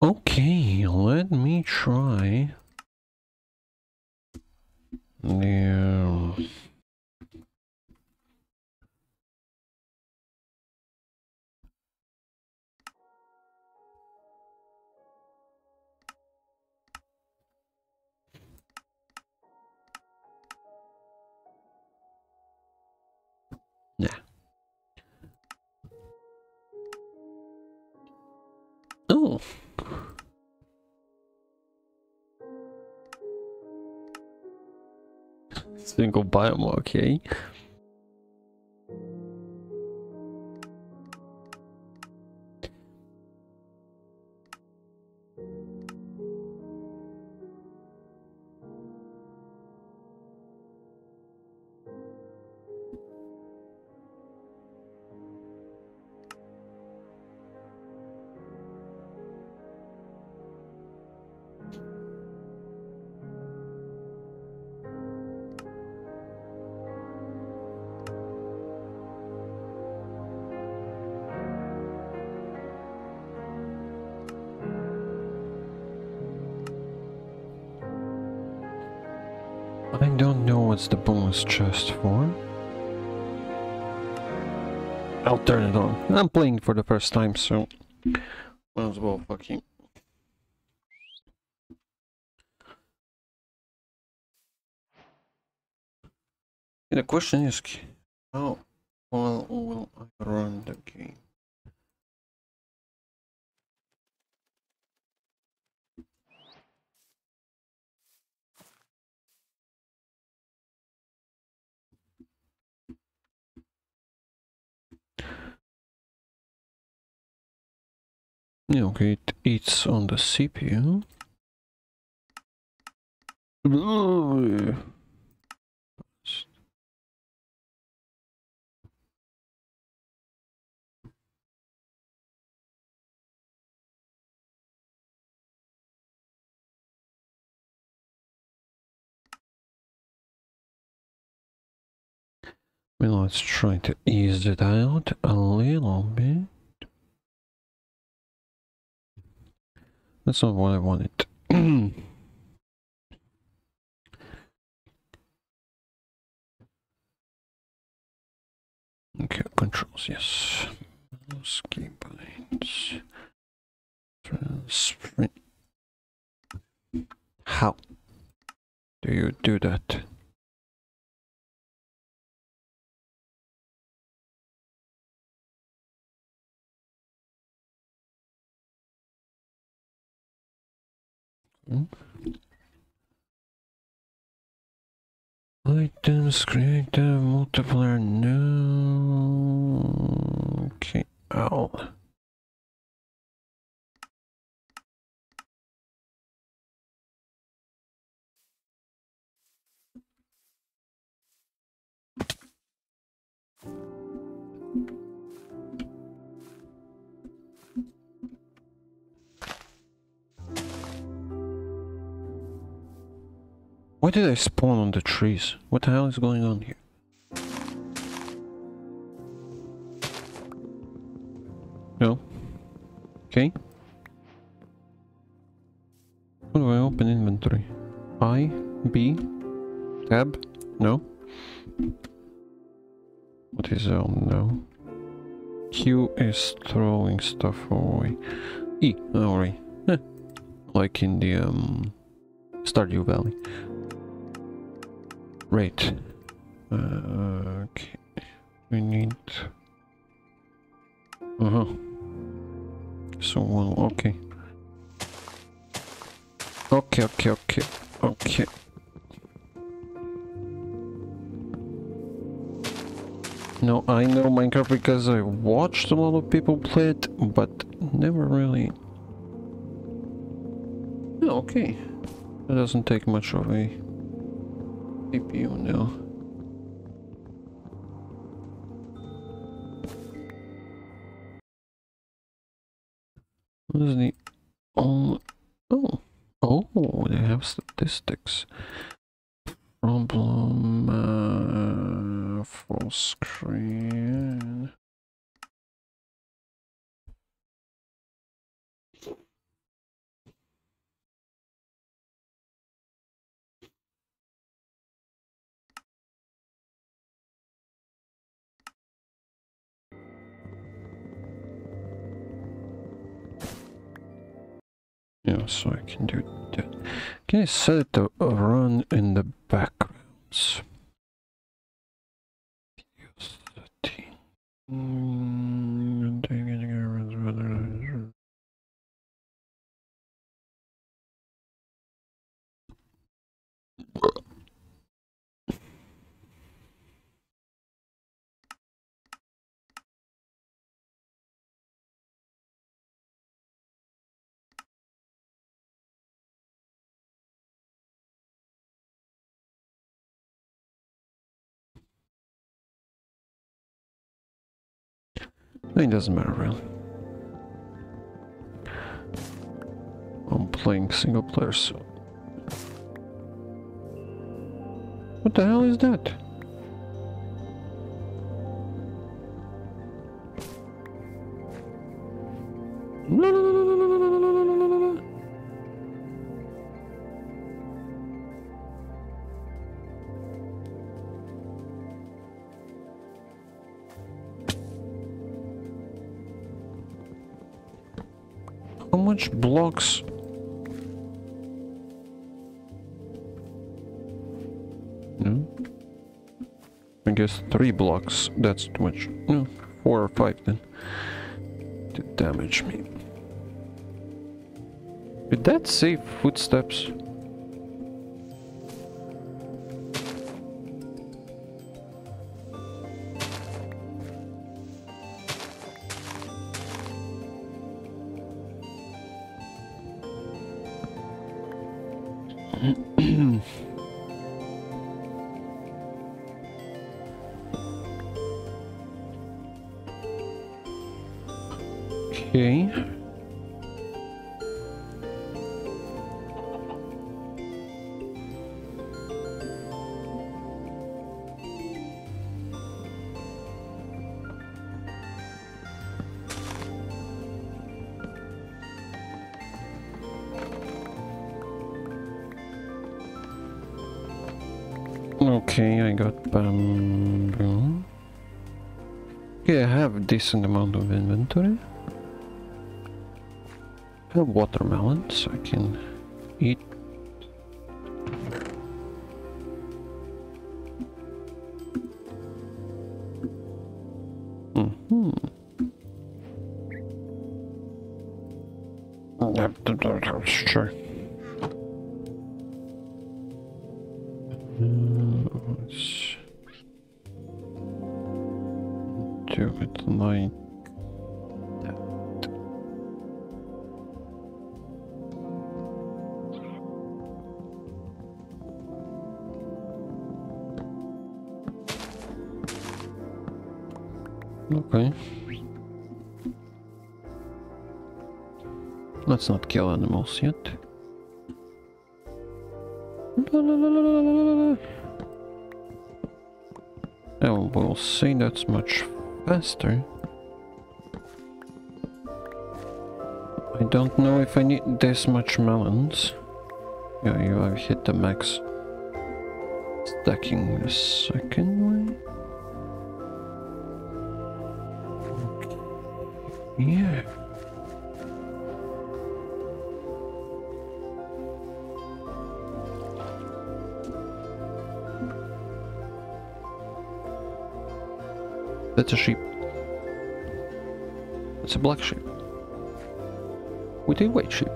Okay, let me try. Yeah. Single biome, okay. The bonus chest for. I'll turn it on. I'm playing for the first time, so might as well fucking. The question is, how well will I run the game? Yeah, it eats on the CPU. Well, let's try to ease it out a little bit. That's not what I wanted. okay, controls, yes. Ski binds. Sprint. How do you do that? Items create a multiplier. No. Okay. Ow. Why did I spawn on the trees? What the hell is going on here? No. Okay. How do I open inventory? I, B, tab, no. What is L? No. Q is throwing stuff away. E, alright. Eh. Like in the um, Stardew Valley. Right. Uh, okay. We need. Uh huh. So one. Okay. Okay. Okay. Okay. Okay. No, I know Minecraft because I watched a lot of people play it, but never really. Okay. It doesn't take much of a CPU now. What is the oh oh oh they have statistics. Problem uh, full screen. So I can do that. Can I set it to run in the backgrounds? It doesn't matter really. I'm playing single player, so... What the hell is that? Blocks? No. Hmm? I guess three blocks. That's too much. No, four or five then. To damage me. Did that say footsteps? Decent amount of inventory. I have watermelons I can eat. Mm-hmm. Sure. Let's not kill animals yet. Oh, we'll see that's much faster. I don't know if I need this much melons. Yeah, you have hit the max. Stacking the second one. Yeah. That's a sheep. It's a black sheep. With a white sheep.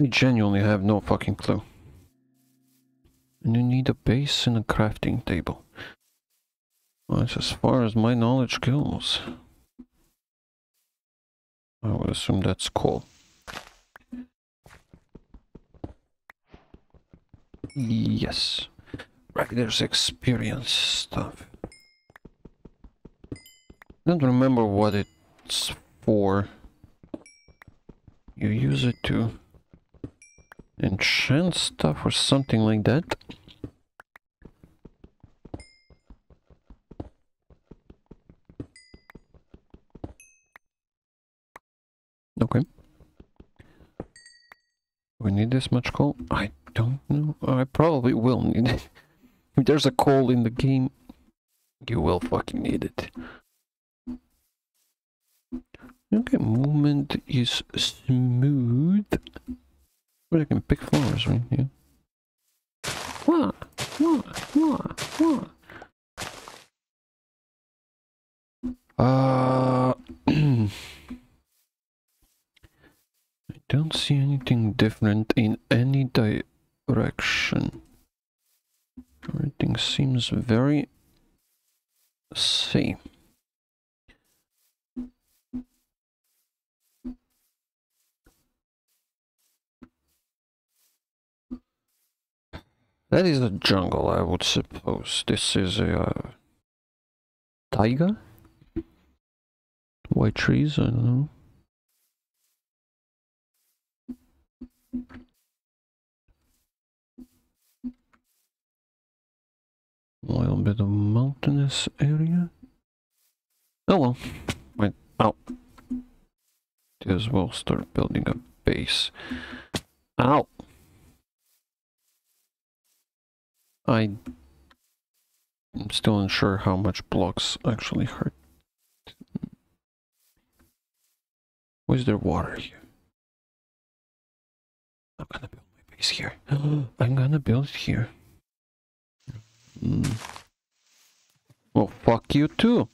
I genuinely have no fucking clue. And you need a base and a crafting table. That's as far as my knowledge goes. I would assume that's cool. Yes. Right, there's experience stuff. I Don't remember what it's for. stuff or something like that. Okay. We need this much coal? I don't know. I probably will need it. if there's a coal in the game, you will fucking need it. Okay, movement is smooth. I can pick flowers right here. What? What? What? What? Uh, I don't see anything different in any direction. Everything seems very jungle, I would suppose. This is a uh, taiga? White trees, I don't know. A little bit of mountainous area. Oh well. Wait, ow. As well start building a base. Ow! I am still unsure how much blocks actually hurt. Where's there water here? I'm gonna build my base here. I'm gonna build it here. Mm. Well, fuck you too.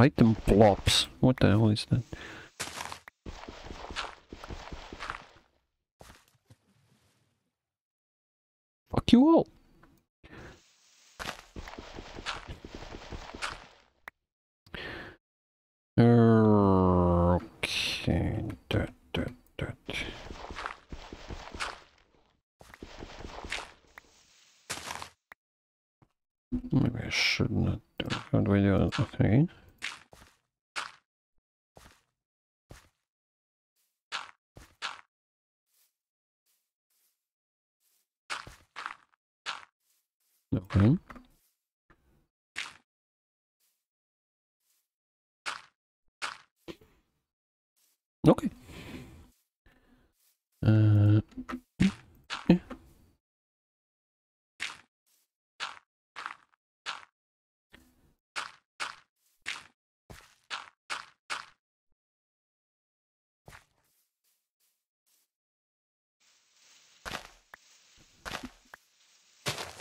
Item plops. What the hell is that? Fuck you all. Okay. That, that, that. Maybe I should not do. How do I do. Okay. Okay. Uh, yeah.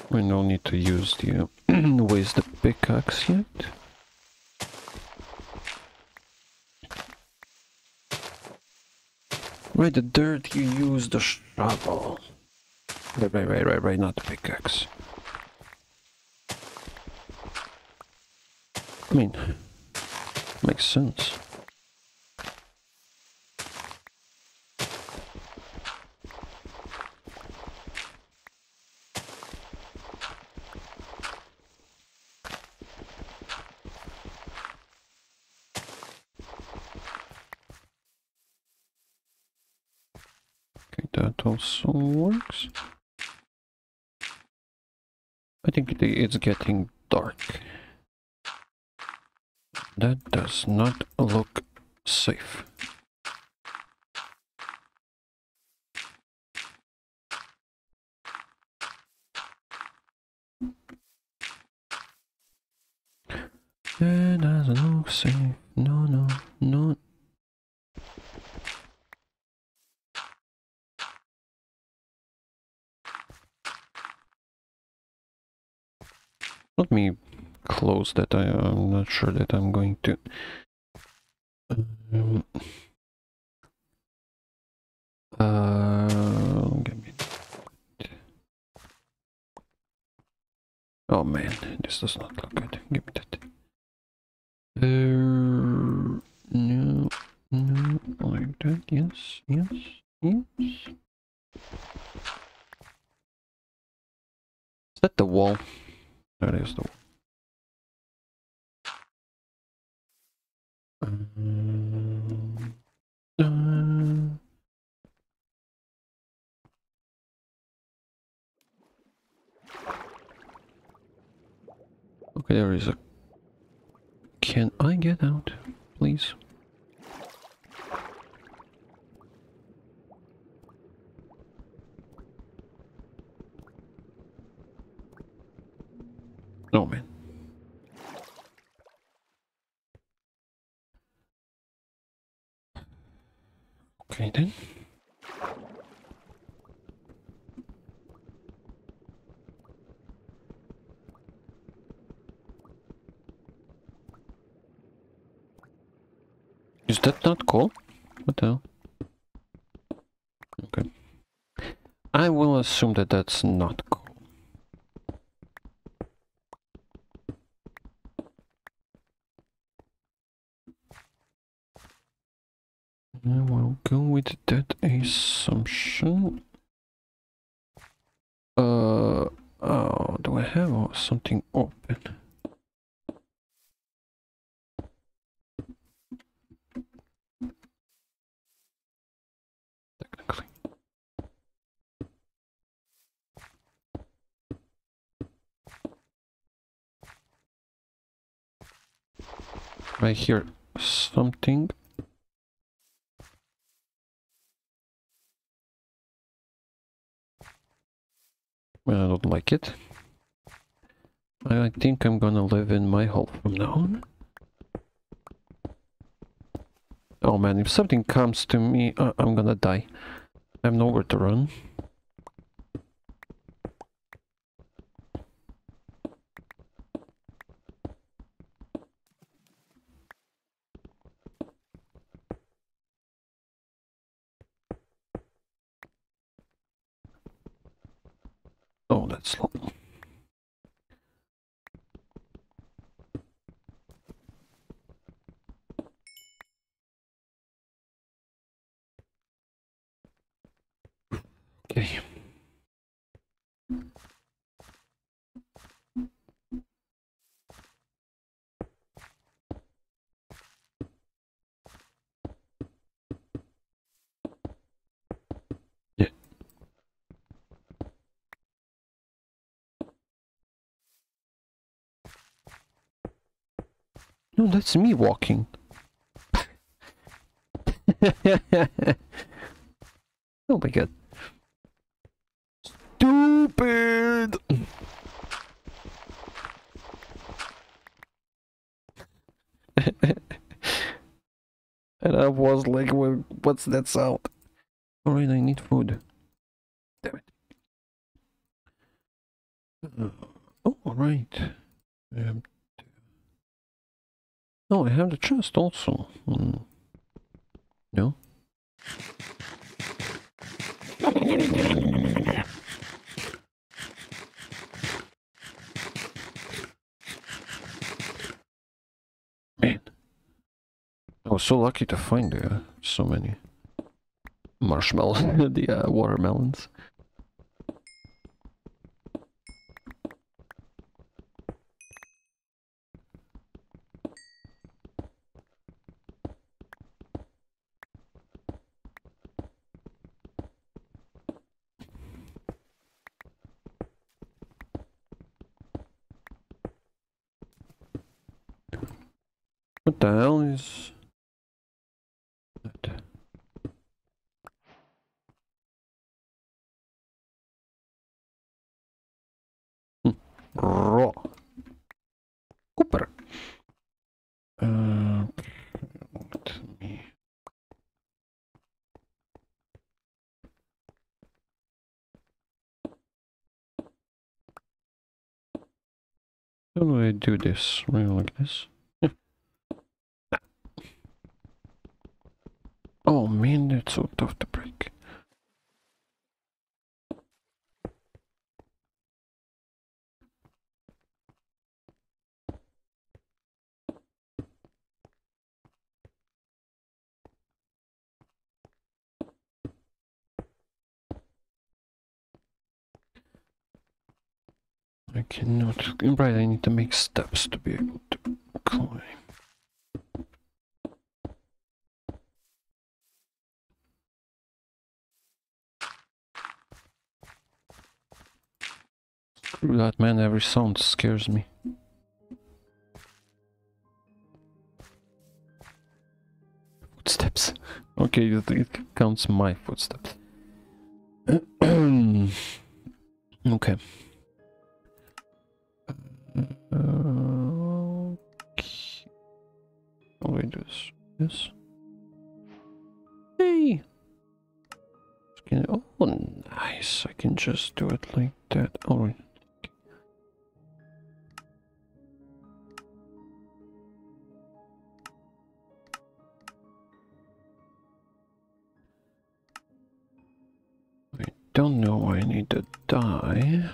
We no need to use the uh, waste the pickaxe yet. Right, the dirt you use the shovel. Right, right, right, right, right, not the pickaxe. I mean, makes sense. Okay, that also works. I think it's getting dark. That does not look safe. That doesn't look safe. No, no, no. Let me close that. I, I'm not sure that I'm going to. Um, uh. Oh man, this does not look good. Give me that. Uh, no, no, like that. Yes, yes, yes. Is that the wall? Okay, there is a. Can I get out, please? Oh man. Okay then. Is that not cool? What the hell? Okay. I will assume that that's not cool. I will go with that assumption. Uh, oh, do I have uh, something open? Technically. I hear something. I don't like it. I think I'm gonna live in my hole from now on. Oh man, if something comes to me, I'm gonna die. I have nowhere to run. Oh, that's slow. Okay. Yeah. No, that's me walking. oh my god. Stupid! and I was like, what's that sound? Alright, I need food. Damn it. Uh, oh, alright. Um, oh, I have the chest also. Hmm. No? Man. I was so lucky to find uh, so many marshmallows, the uh, watermelons. What the hell is that? Hm. Raw. Copper. Uh, let me- How do I do this? Right like this? Oh man, that's so tough to break. I cannot. Right, I need to make steps to be able to climb. Screw that man, every sound scares me. Footsteps. Okay, it counts my footsteps. okay. Uh, okay. I do this? Yes. Hey! Can, oh, nice. I can just do it like that. Alright. I don't know why I need to die.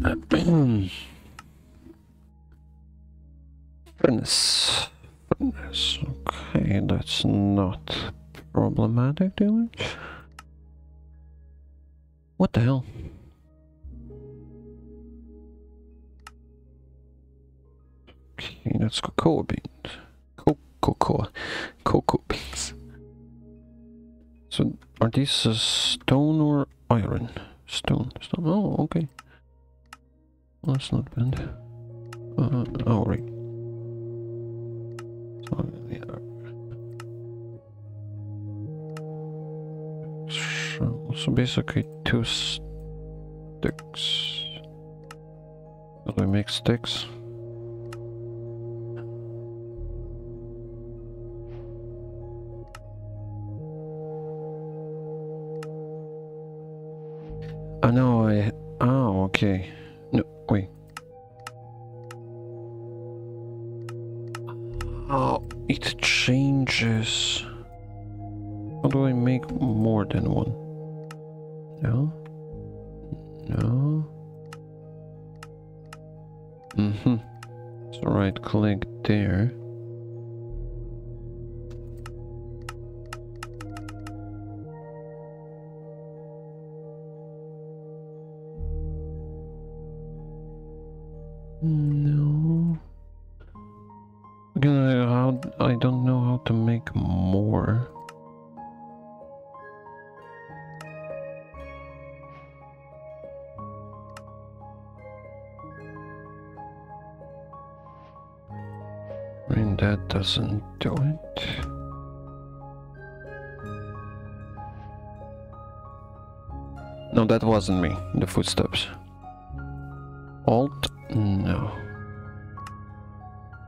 Furnace. Furnace. Okay, that's not problematic damage. What the hell? Okay, that's cocoa beans. Cocoa. Cocoa beans. So, are these uh, stone or iron? Stone. Stone. Oh, okay. Well, that's not bad. Uh, oh, right. So, yeah. So basically two sticks. How do I make sticks? I know I... Oh, okay. Wait. Oh, it changes. How do I make more than one? No? No? Mm-hmm. So right click there. Mean, that doesn't do it. No, that wasn't me, the footsteps. Alt? No.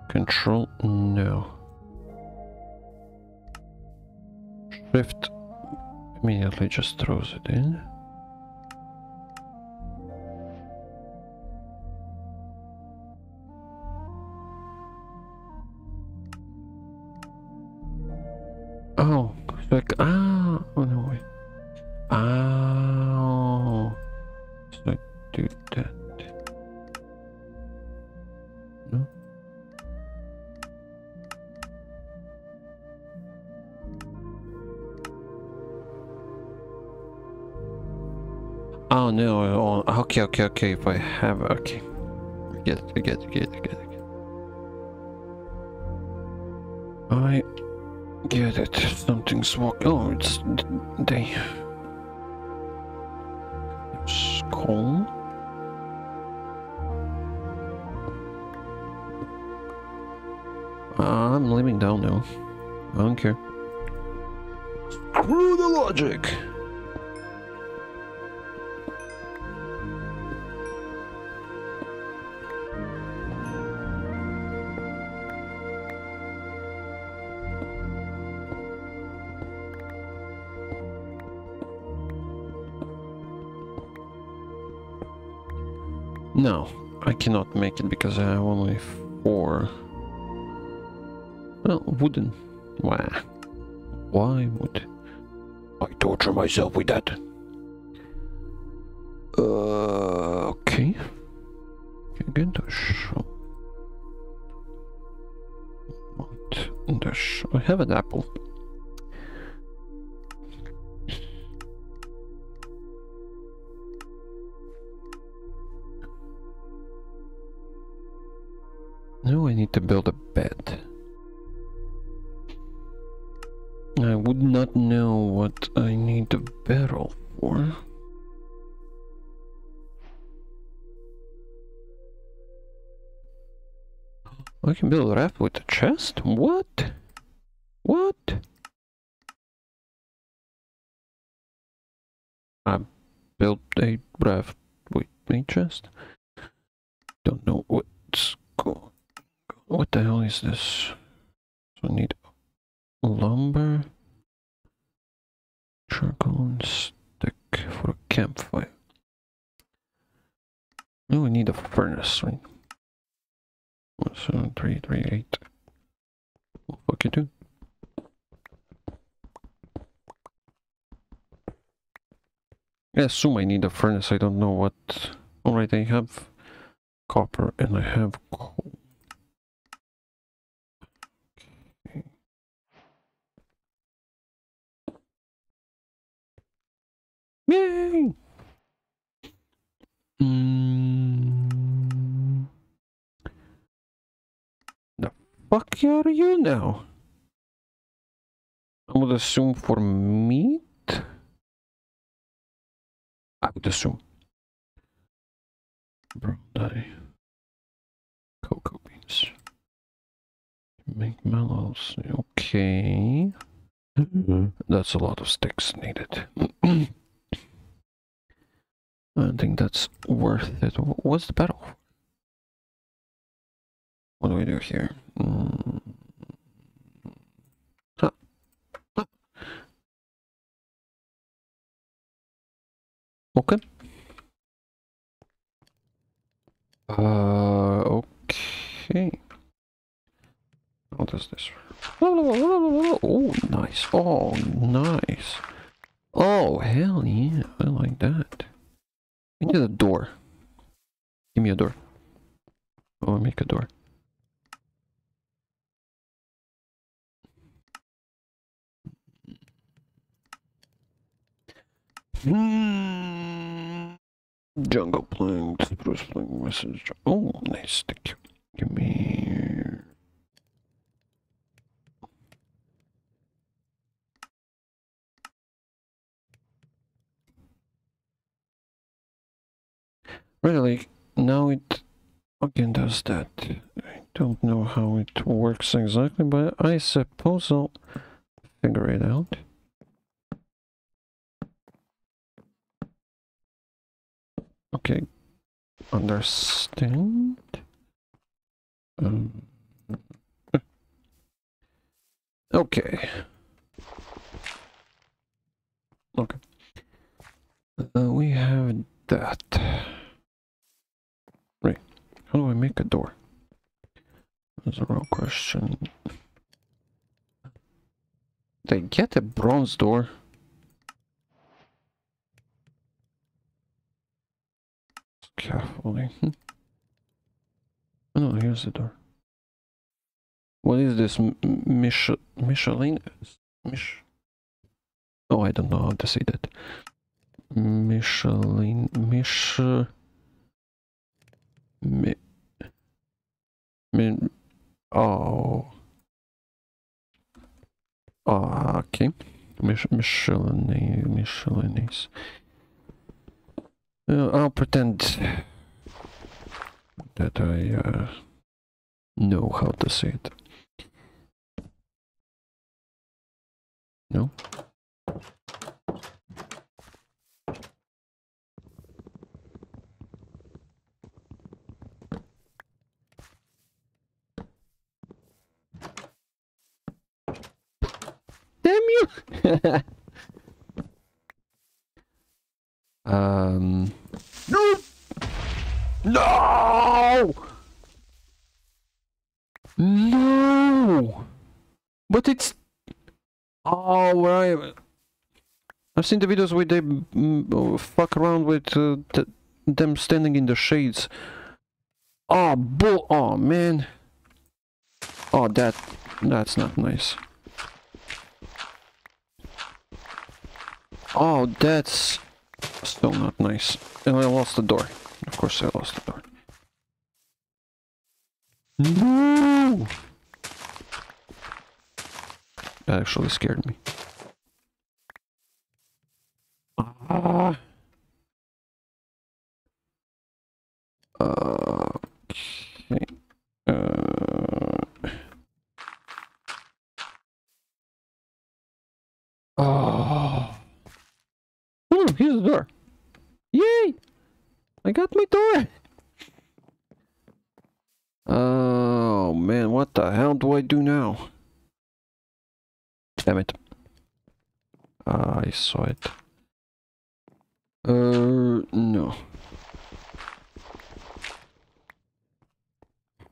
Control? No. Shift immediately just throws it in. Okay, okay, okay, if I have, okay. I get it, get it, get get it. I get it, something's walking, oh, it's day. Wooden. Why? Why would? I torture myself with that. I assume I need a furnace. I don't know what. Alright, I have copper and I have coal. Okay. Yay! Mm. The fuck are you now? I would assume for meat? Assume. Brown dye. Cocoa beans. Make mallows. Okay. That's a lot of sticks needed. I don't think that's worth it. What's the battle? What do we do here? Mm. Okay. Uh, okay. What is this? Oh, nice. Oh, nice. Oh, hell yeah. I like that. I need a door. Give me a door. Oh, make a door. Jungle plank, spruce plank, message. Oh, nice. You. Give me. Really, now it again does that. I don't know how it works exactly, but I suppose I'll figure it out. Okay, understand. Um, okay. Okay. Uh, we have that. Right. How do I make a door? That's a real question. They get a bronze door. Scaffolding. Hmm. Oh no, here's the door. What is this? Mich Michelin? Mich oh, I don't know how to say that. Michelin. Mich. Mi Min. Oh. Oh, okay. Mich Michelin. Michelinese. Uh, I'll pretend that I uh, know how to say it. No? Damn you! um. No! No! No! But it's. Oh, right. I... I've seen the videos where they mm, fuck around with uh, th them standing in the shades. Oh, bull! Oh man! Oh, that that's not nice. Oh, that's still not nice. And I lost the door. Of course, I lost the door. No! That actually scared me. Ah. Okay. Uh. Oh. Oh, here's the door. Yay! I got my door! Oh man, what the hell do I do now? Damn it. I saw it. Uh, no.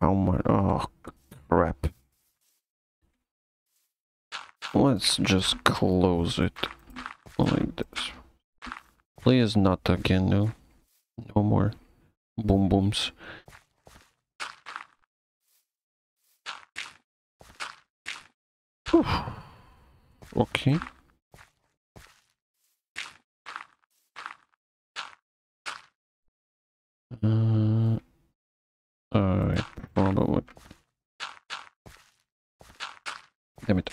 Oh my, Oh, crap. Let's just close it like this. Please not again, no. No more boom booms. Whew. Okay. Uh, I probably. Damn it.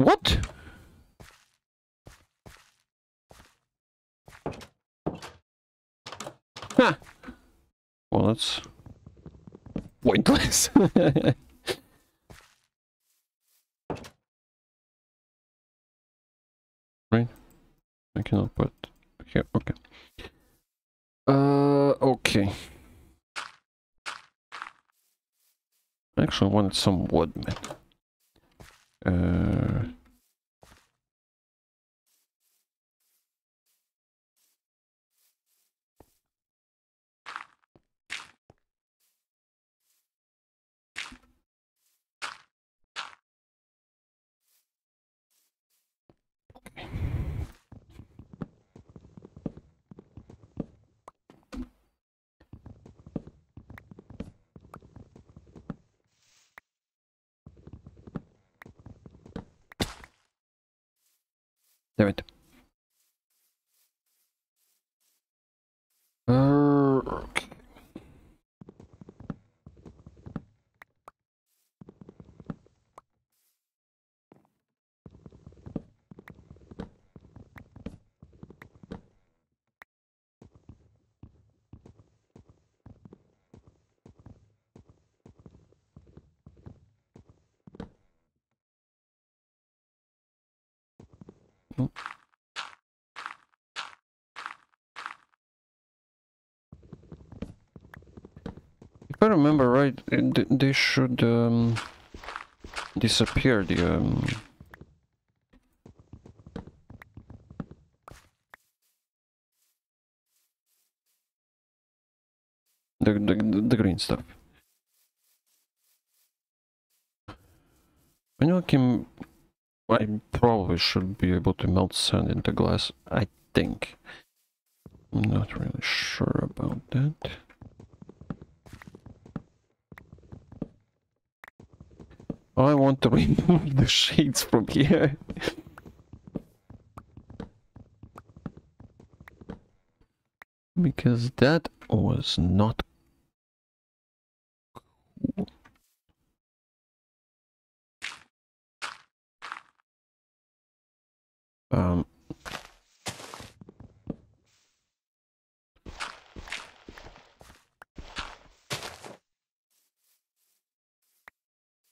What? Huh. Well, that's pointless. right? I cannot put here. Okay. Uh, okay. I actually wanted some wood, man. Uh. Remember right, they should um, disappear the um, the, the the green stuff. I know I can. I probably should be able to melt sand into glass. I think. I'm not really sure about that. I want to remove the shades from here. because that was not. Um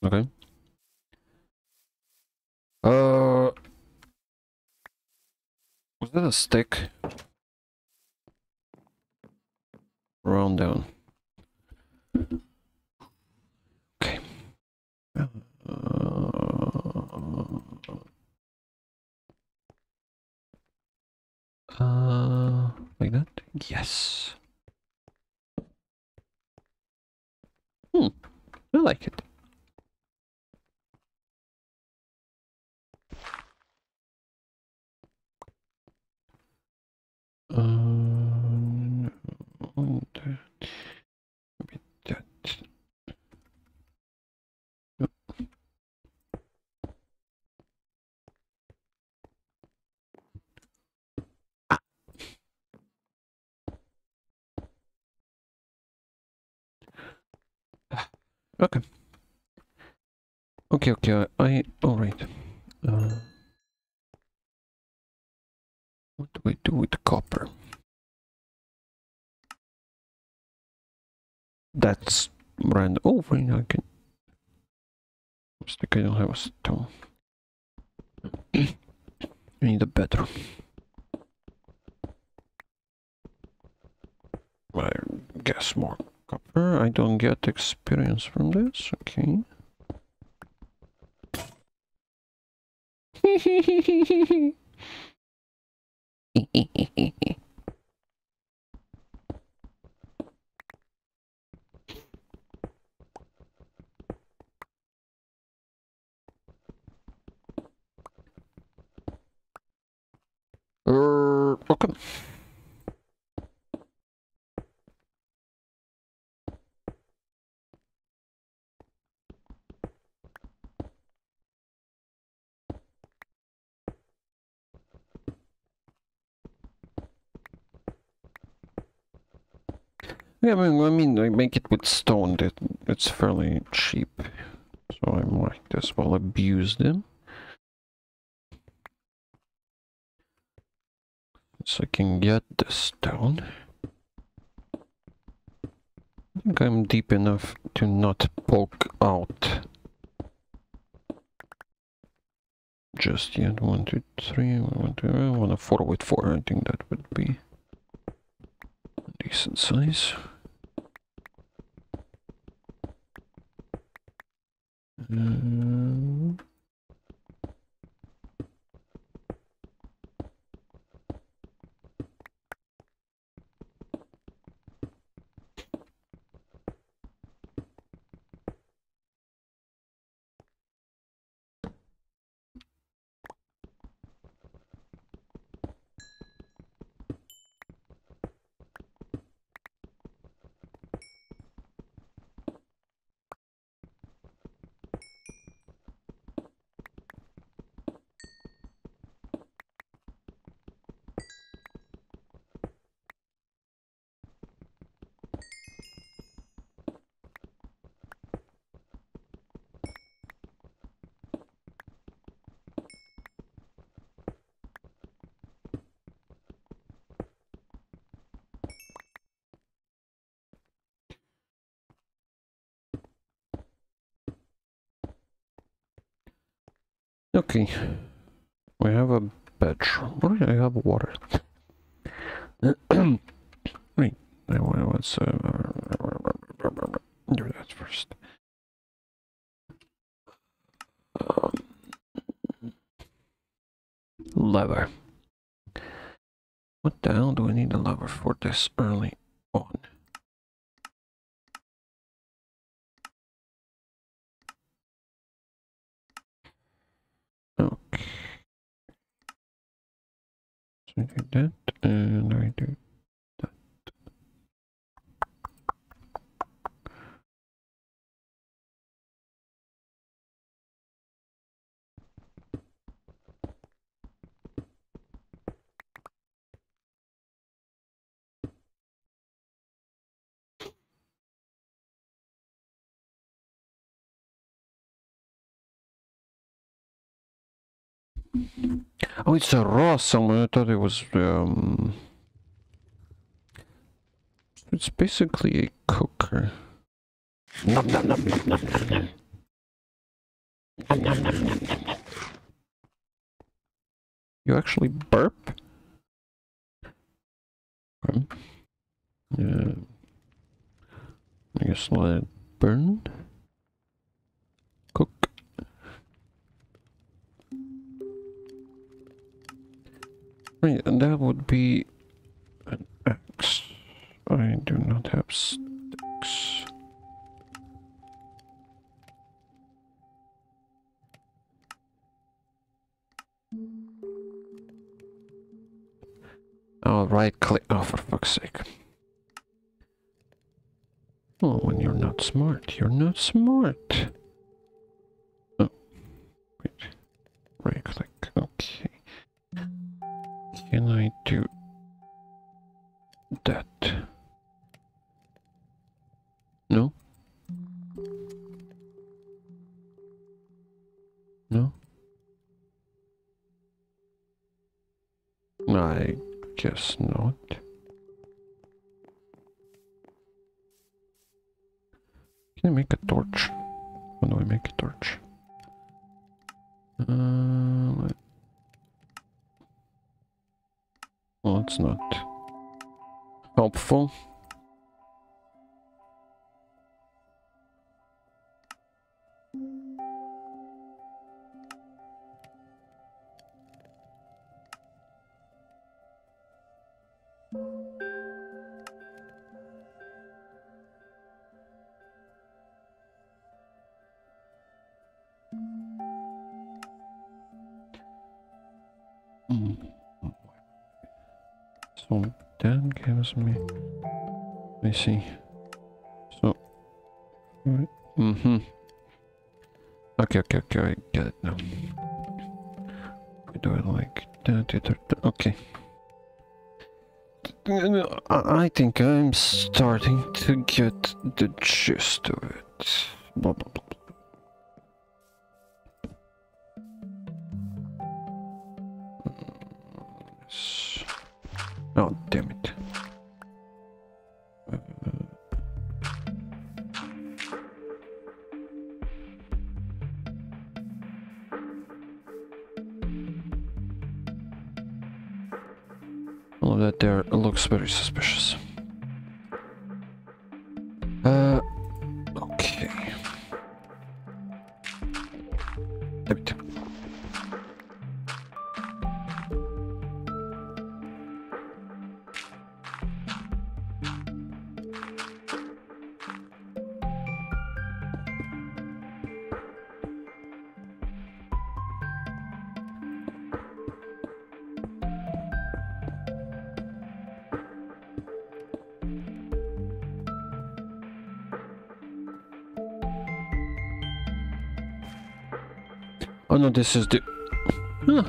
Okay. Uh, was that a stick? Round down. Okay. Uh, uh, like that. Yes. Hmm. I like it. Uh. Okay. Okay, okay, I, alright. Uh, what do we do with the copper? That's random. Oh, wait, I can. Mistake, I don't have a stone. I need a bedroom. I guess more copper. I don't get experience from this. Okay. Uh, okay. Yeah, I mean, I mean, I make it with stone. That it's fairly cheap, so I might as well abuse them. So I can get the stone. I think I'm deep enough to not poke out just yet. One, two, three. One, two. A four with four. I think that would be decent size. Um, Okay. We have a bedroom. Oh, yeah, I have water. Wait, I want let's uh, do that first. Lever. What the hell do I need a lever for this early on? Okay. So I do that, and I do that. Oh, it's a raw salmon. I thought it was. Um, it's basically a cooker. Nom, nom, nom, nom, nom, nom, nom. Nom, nom, nom, nom, nom, nom. You actually burp? Okay. Yeah. I guess let it burn. Right, and that would be an axe. I do not have sticks. I'll right click. Oh, for fuck's sake. Oh, when you're not smart, you're not smart. That? No? No? I guess not. Can I make a torch? How do I make a torch? Uh, well, it's not helpful. Mm. Me. Me see. So. Mm-hmm. Okay, okay, okay, I get it now. We do it like that. Okay. I I think I'm starting to get the gist of it. Blah, blah, blah. Very suspicious. Oh no, this is the. Huh.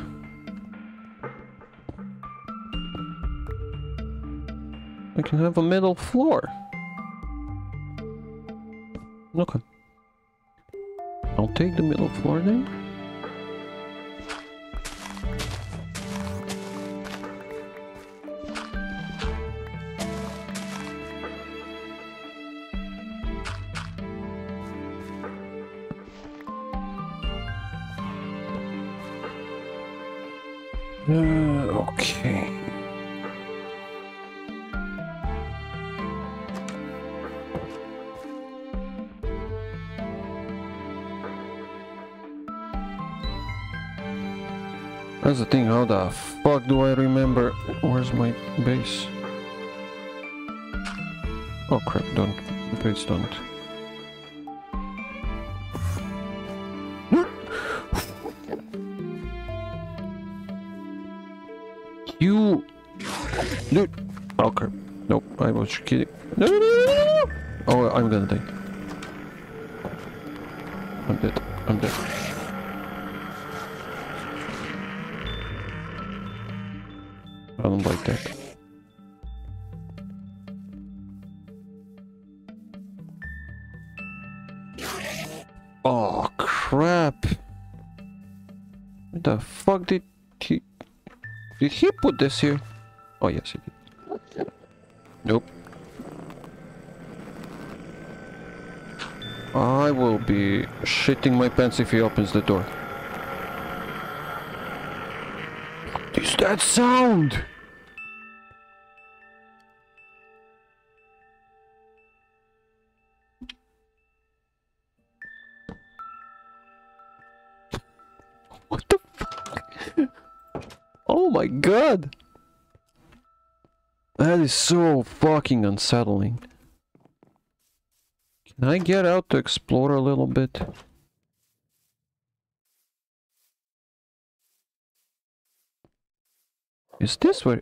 I can have a middle floor. Okay. I'll take the middle floor then. How the fuck do I remember where's my base? Oh crap, don't. Please don't. You... Dude! Oh, okay. Nope, I was kidding. No, no, no, no! Oh, I'm gonna die. This here? Oh, yes, he did. Nope. I will be shitting my pants if he opens the door. Is that sound? Is so fucking unsettling. Can I get out to explore a little bit? Is this where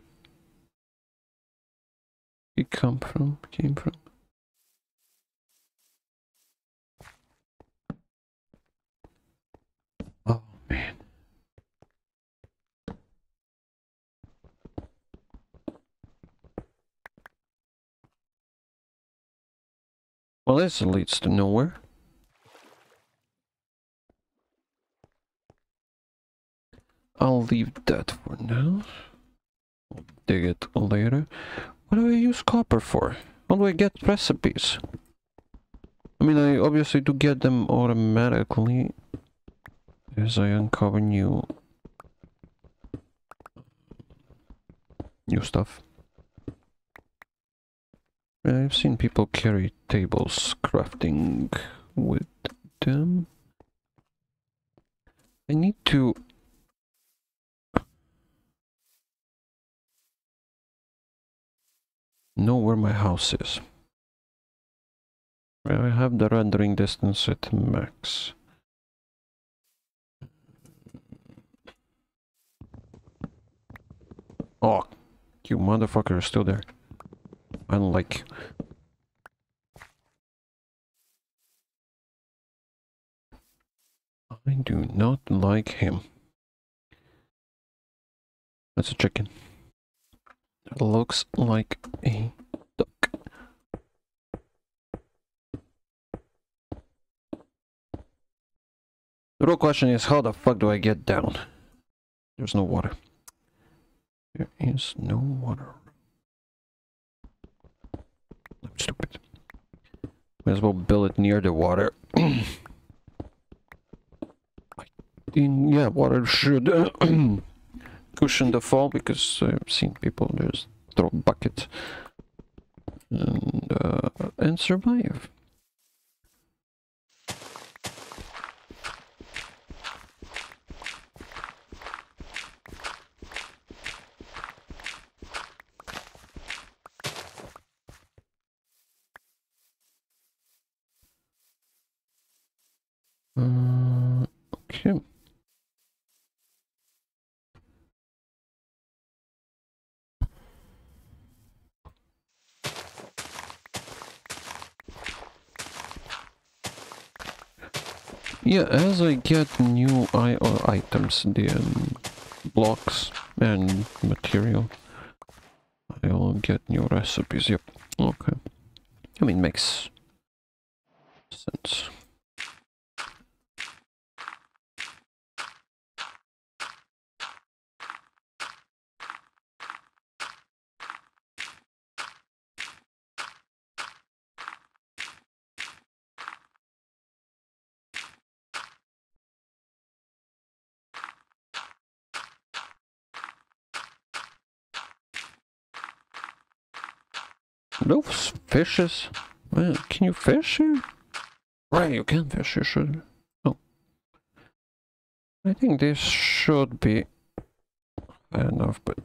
he come from? Came from? Well, this leads to nowhere. I'll leave that for now. I'll dig it later. What do I use copper for? How do I get recipes? I mean, I obviously do get them automatically as I uncover new new stuff. Uh, I've seen people carry tables crafting with them. I need to know where my house is. I have the rendering distance at max. Oh, you motherfucker are still there. I don't like I do not like him. That's a chicken. Looks like a duck. The real question is how the fuck do I get down? There's no water. There is no water. Stupid. Might as well build it near the water. In, yeah, water should cushion the fall because I've seen people just throw buckets and uh, and survive. Uh, okay. Yeah, as I get new I uh, items, the um, blocks and material, I'll get new recipes. Yep. Okay. I mean, makes sense. No s- fishes? Well, can you fish here? Right, you can fish here, should Oh. I think this should be fair enough, but...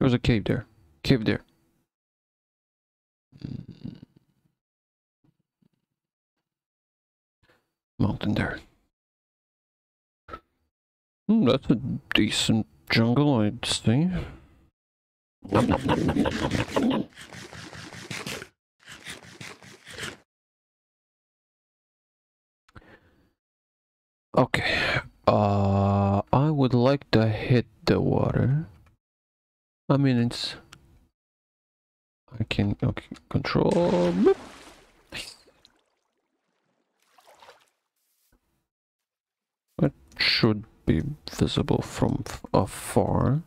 There's a cave there. Cave there. Mountain there. Hmm, that's a decent jungle, I'd say. Nom, nom, nom. Okay, uh, I would like to hit the water. I mean, it's. I can okay, control. boop. Should be visible from afar.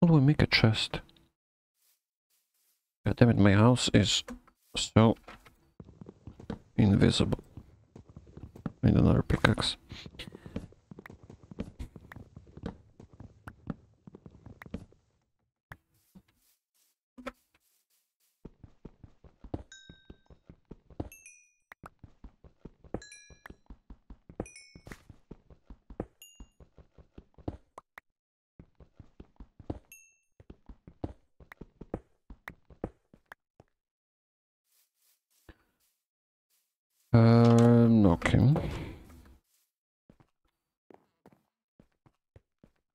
How do I make a chest? God damn it, my house is so invisible. Need another pickaxe. Um, okay.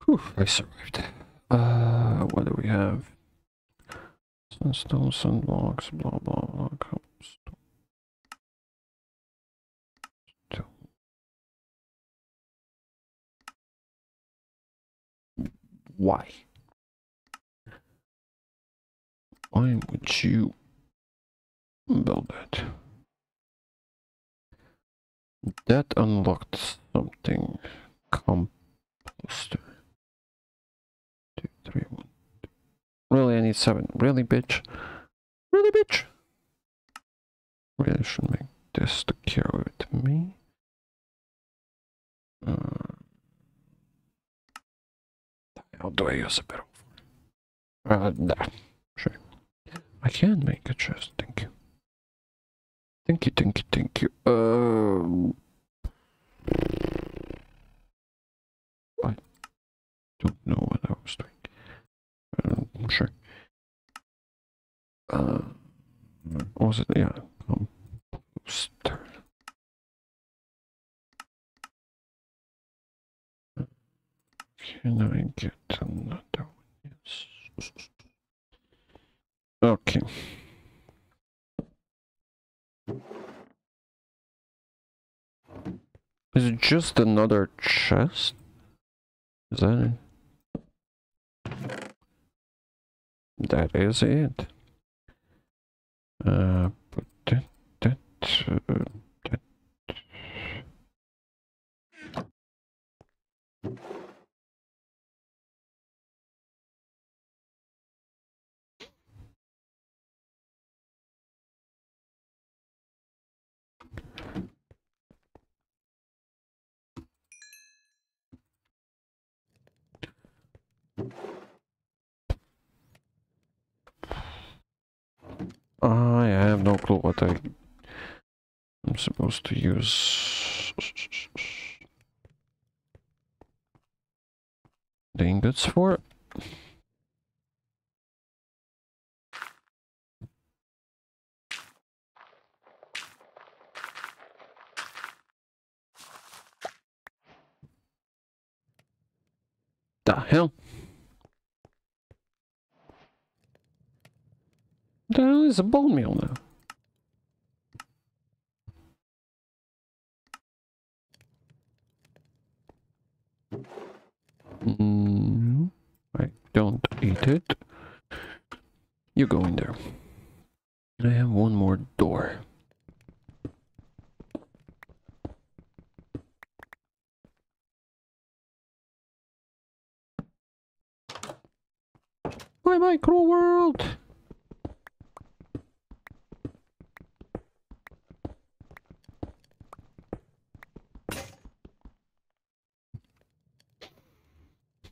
Whew, I survived. Uh, what do we have? Sandstone, sand blocks, blah blah blah. Cobblestone. Why? Why would you build that? That unlocked something. Composter. Two, three, one. two. Really, I need seven. Really, bitch? Really, bitch? Really should make this to carry with me. Uh, how do I use a of? Uh, there. Sure. I can make a chest. Thank you. Thank you, thank you, thank you. Um, I don't know what I was doing. I'm sure. Uh, what was it? Yeah, composter. Can I get another one? Yes. Okay. Is it just another chest? Is that it? That is it. Uh, put that, that, uh, that. Uh, I have no clue what I I'm supposed to use. The ingots for? The hell? The hell a bone meal now? Mm, I don't eat it. You go in there. I have one more door. Bye bye, cruel world!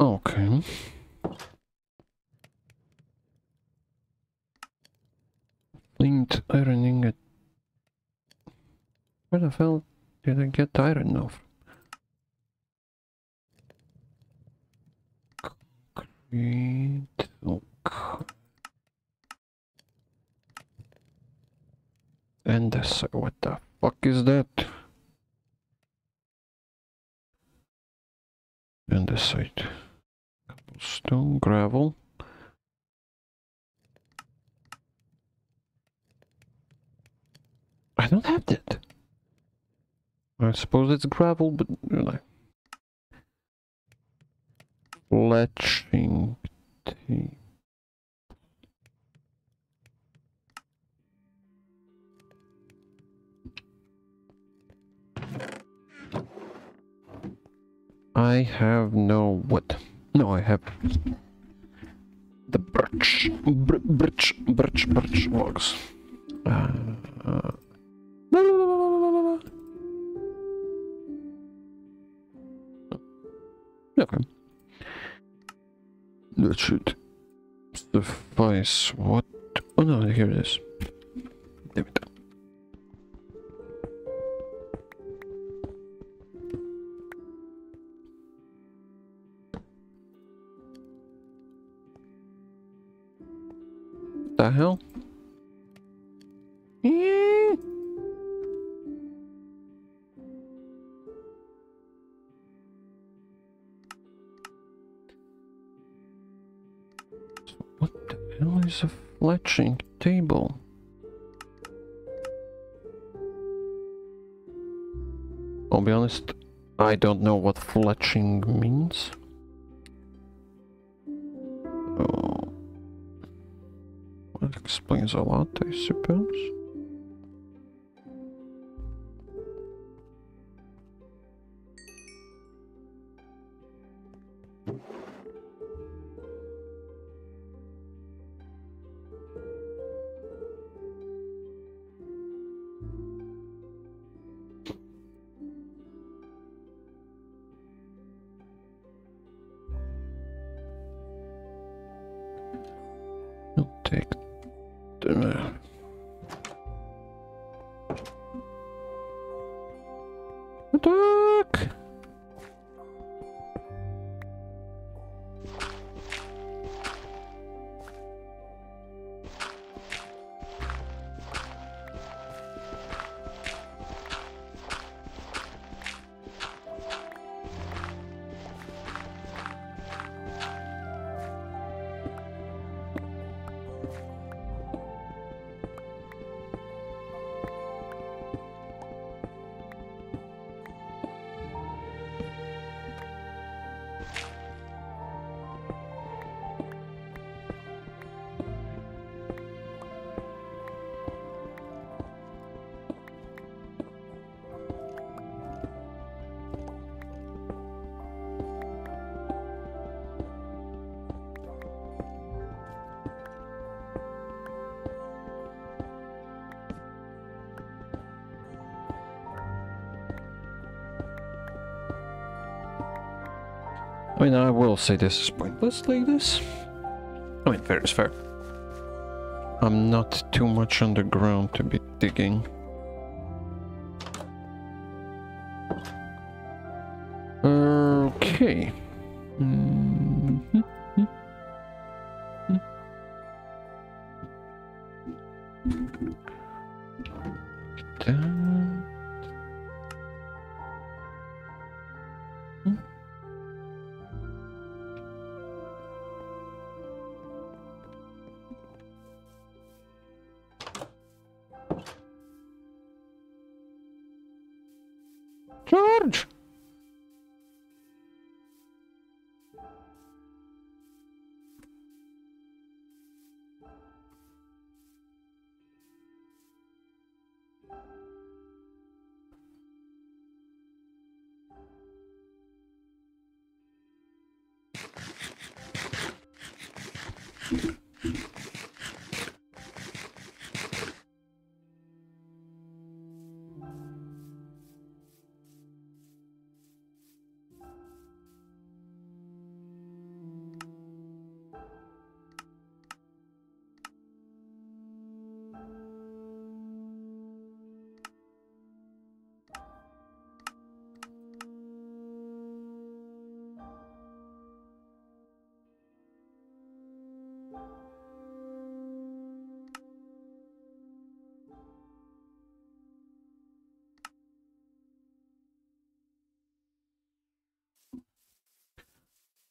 Okay. Flint iron ingot. Where the hell did I get iron now? Concrete. Okay. And this, what the fuck is that? And the site. Stone, gravel. I don't have that. I suppose it's gravel, but you know. Fletching table. I have no wood. No, I have the birch, br birch, birch, birch logs. Uh, uh. Okay. That should suffice. What? Oh no, here it is. Damn it. The hell? So what the hell is a fletching table? I'll be honest, I don't know what fletching means. Explains a lot, I suppose. Will say this is pointless like this. I mean, fair is fair. I'm not too much underground to be digging. Okay. Mhm.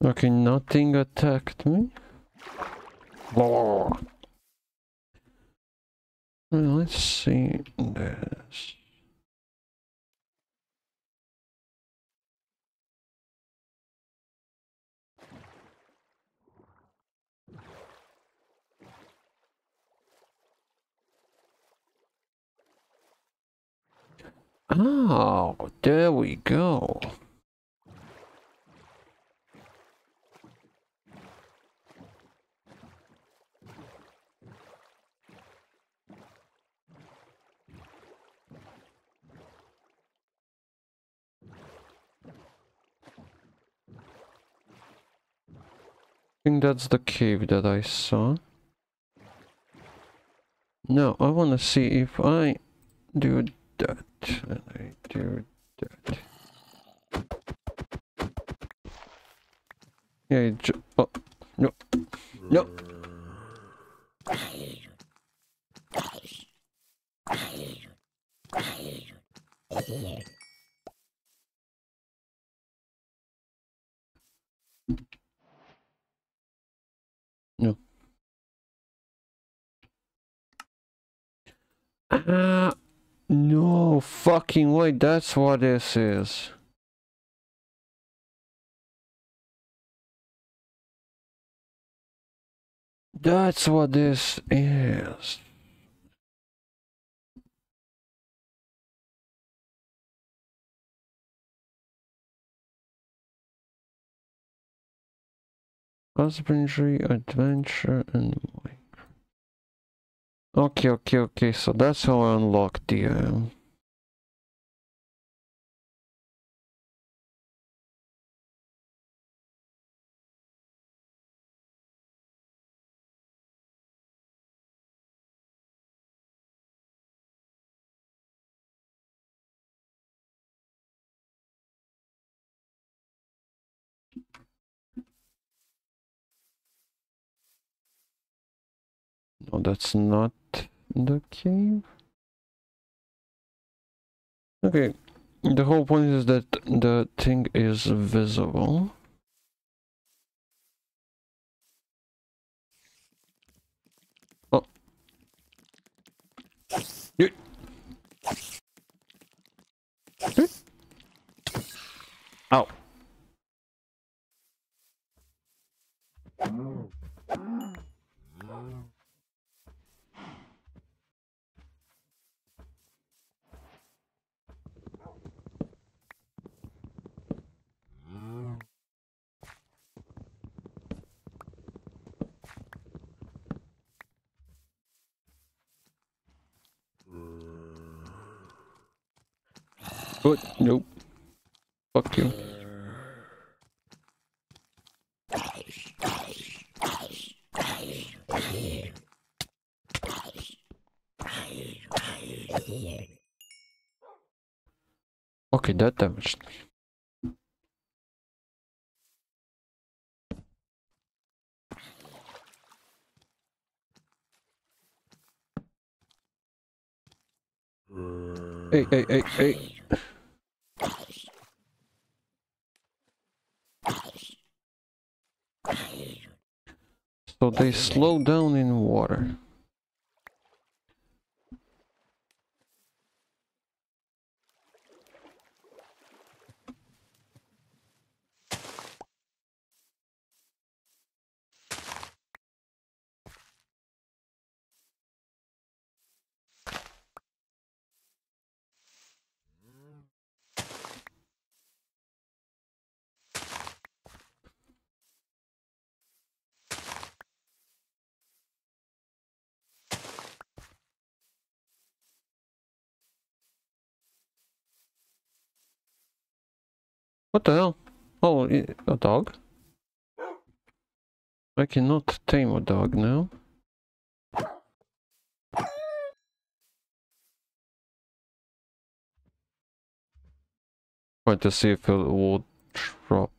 Okay, nothing attacked me. Let's see this. Oh, there we go. Think that's the cave that I saw. Now, I want to see if I do that, and I do that. Yeah, oh, no. No. Ah, no fucking way, that's what this is. That's what this is. Husbandry, adventure, and Minecraft. Okay, okay, okay. So that's how I unlock the. Um... No, that's not the cave. Okay, the whole point is that the thing is visible. Oh. Ow. What? Nope. Fuck you. Okay, that damaged me. Hey, hey, hey, hey. So they slow down in water. What the hell? Oh, a dog? I cannot tame a dog now. Trying to see if it will drop.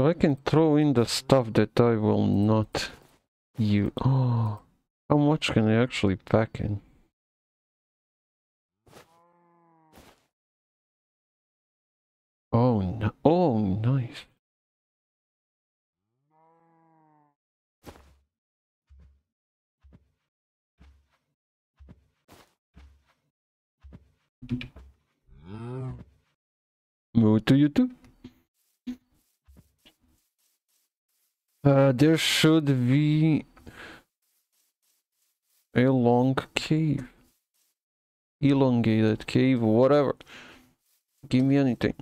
So I can throw in the stuff that I will not use. Oh, how much can I actually pack in? Oh, no. oh, nice. What do you do? Uh, there should be a long cave. Elongated cave, whatever. Give me anything.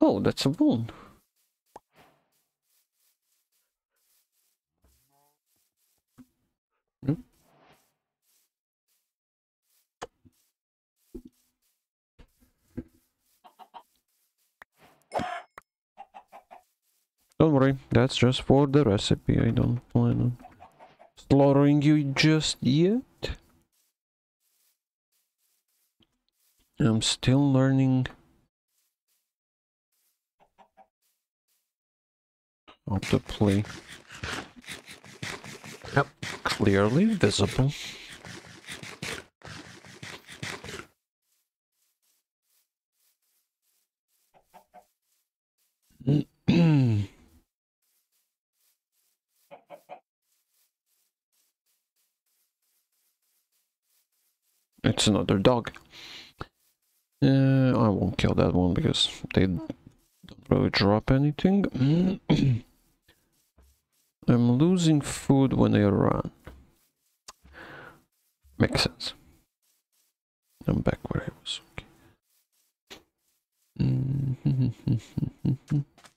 Oh, that's a bone. Don't worry, that's just for the recipe. I don't plan on slaughtering you just yet. I'm still learning how to play. Yep, clearly visible. It's another dog. Uh, I won't kill that one because they don't really drop anything. I'm losing food when I run. Makes sense. I'm back where I was. Okay.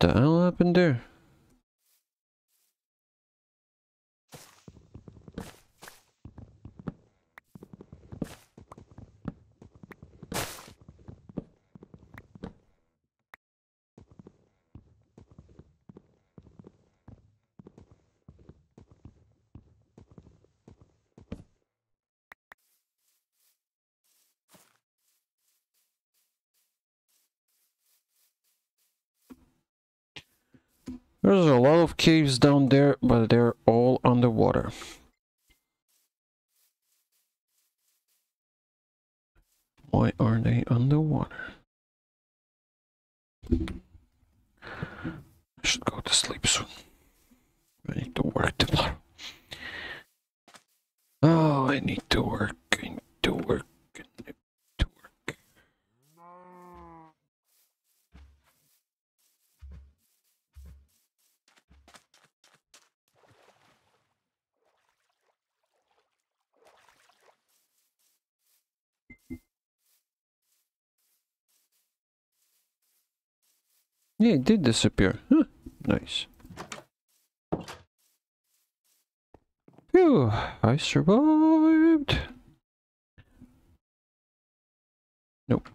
the hell happened there? There's a lot of caves down there, but they're all underwater. Why are they underwater? I should go to sleep soon. I need to work tomorrow. Oh, I need to work. I need to work. I need to work. Yeah, it did disappear. Huh, nice. Phew, I survived. Nope.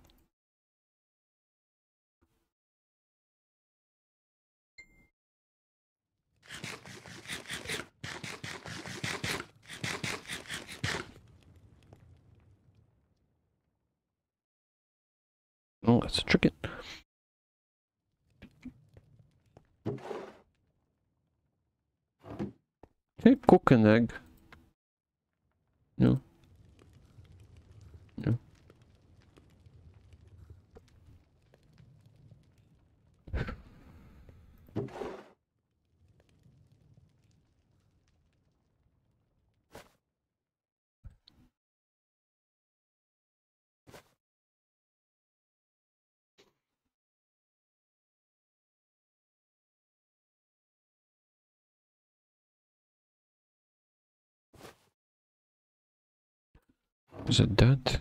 Oh, that's a chicken. Hey, cook an egg. No. Is it that?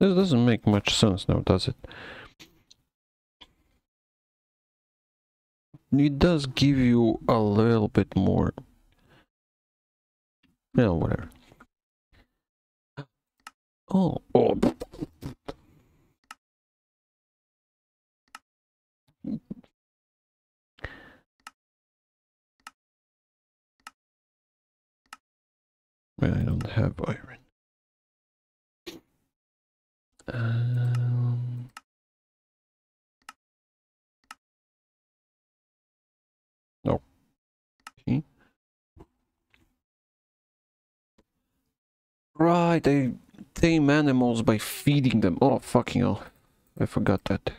This doesn't make much sense now, does it? it does give you a little bit more. Yeah, whatever. Oh, oh. I don't have iron. Um, no. Okay. Right, they tame animals by feeding them. Oh, fucking hell. I forgot that.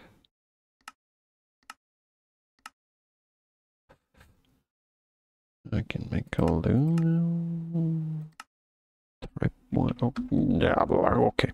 I can make a loom. One. Oh, yeah, okay.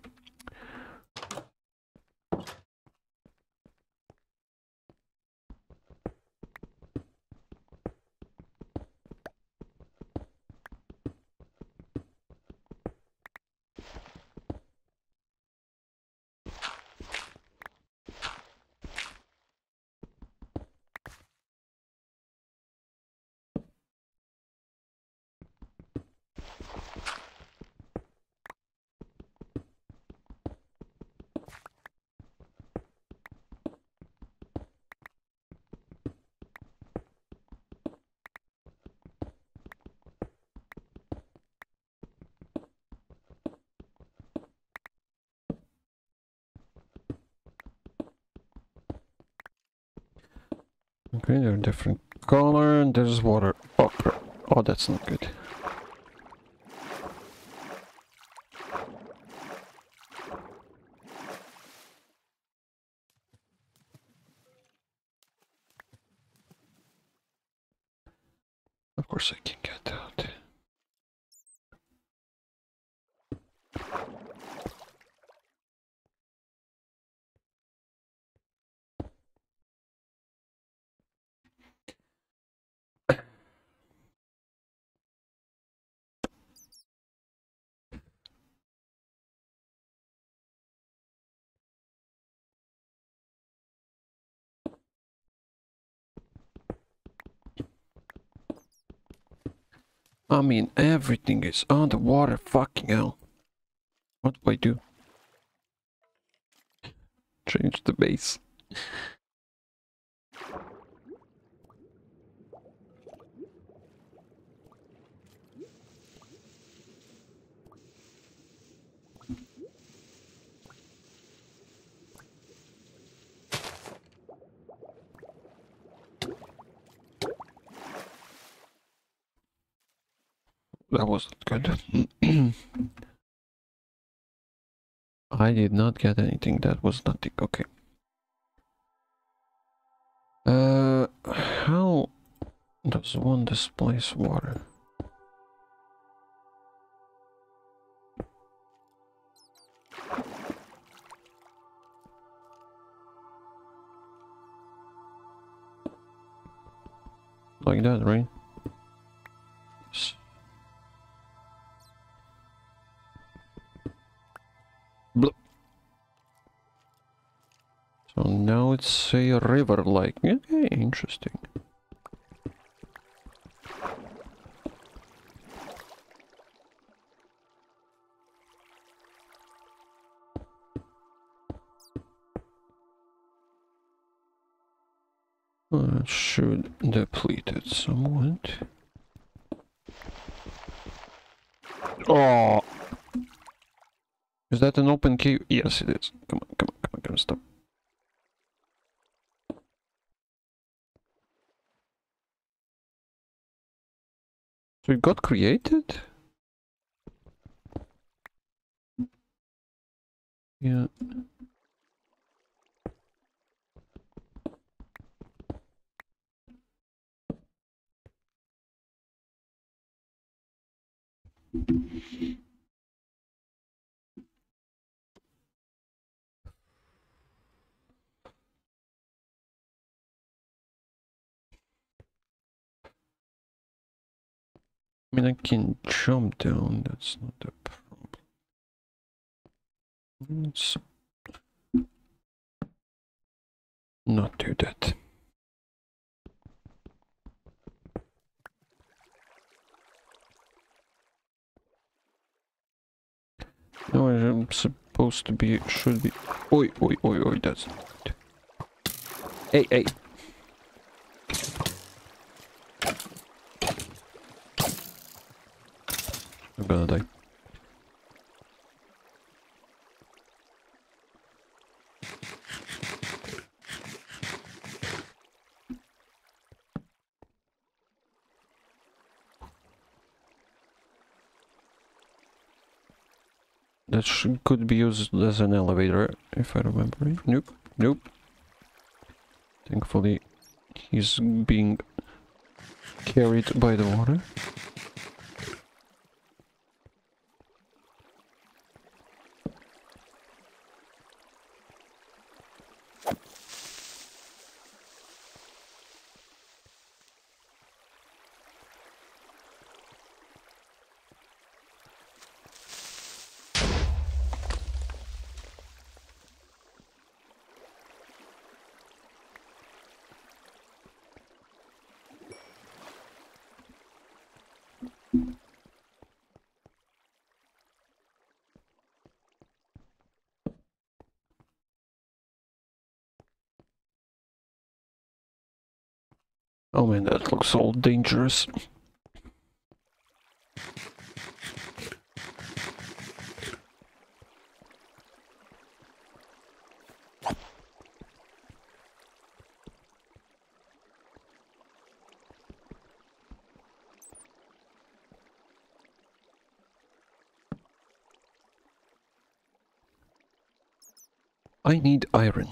Okay, they're different color and there's water. Oh, oh, that's not good. Of course I can get out. I mean, everything is underwater. Fucking hell. What do I do? Change the base. That wasn't good. I did not get anything. That was nothing. Okay. Uh, how does one displace water? Like that, right? So now it's a river like. Okay, interesting. Uh, should deplete it somewhat. Oh, is that an open cave? Yes, it is. Come on, come on, come on, come on, stop. So it got created? Yeah. I mean, I can jump down, that's not a problem. Let's not do that. No, I'm supposed to be, should be... Oi, oi, oi, oi, that's not... Hey, hey! I'm gonna die. That should, could be used as an elevator, if I remember. Nope, nope. Thankfully, he's being carried by the water. Oh man, that looks all dangerous. I need iron.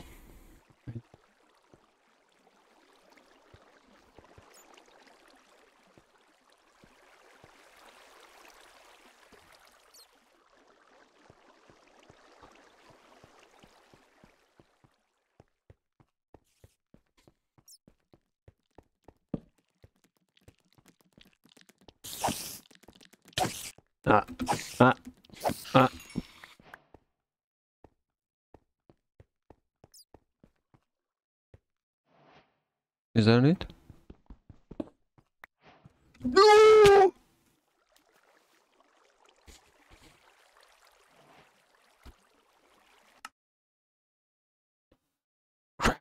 Ah, ah, ah. Is that it? No! Crap.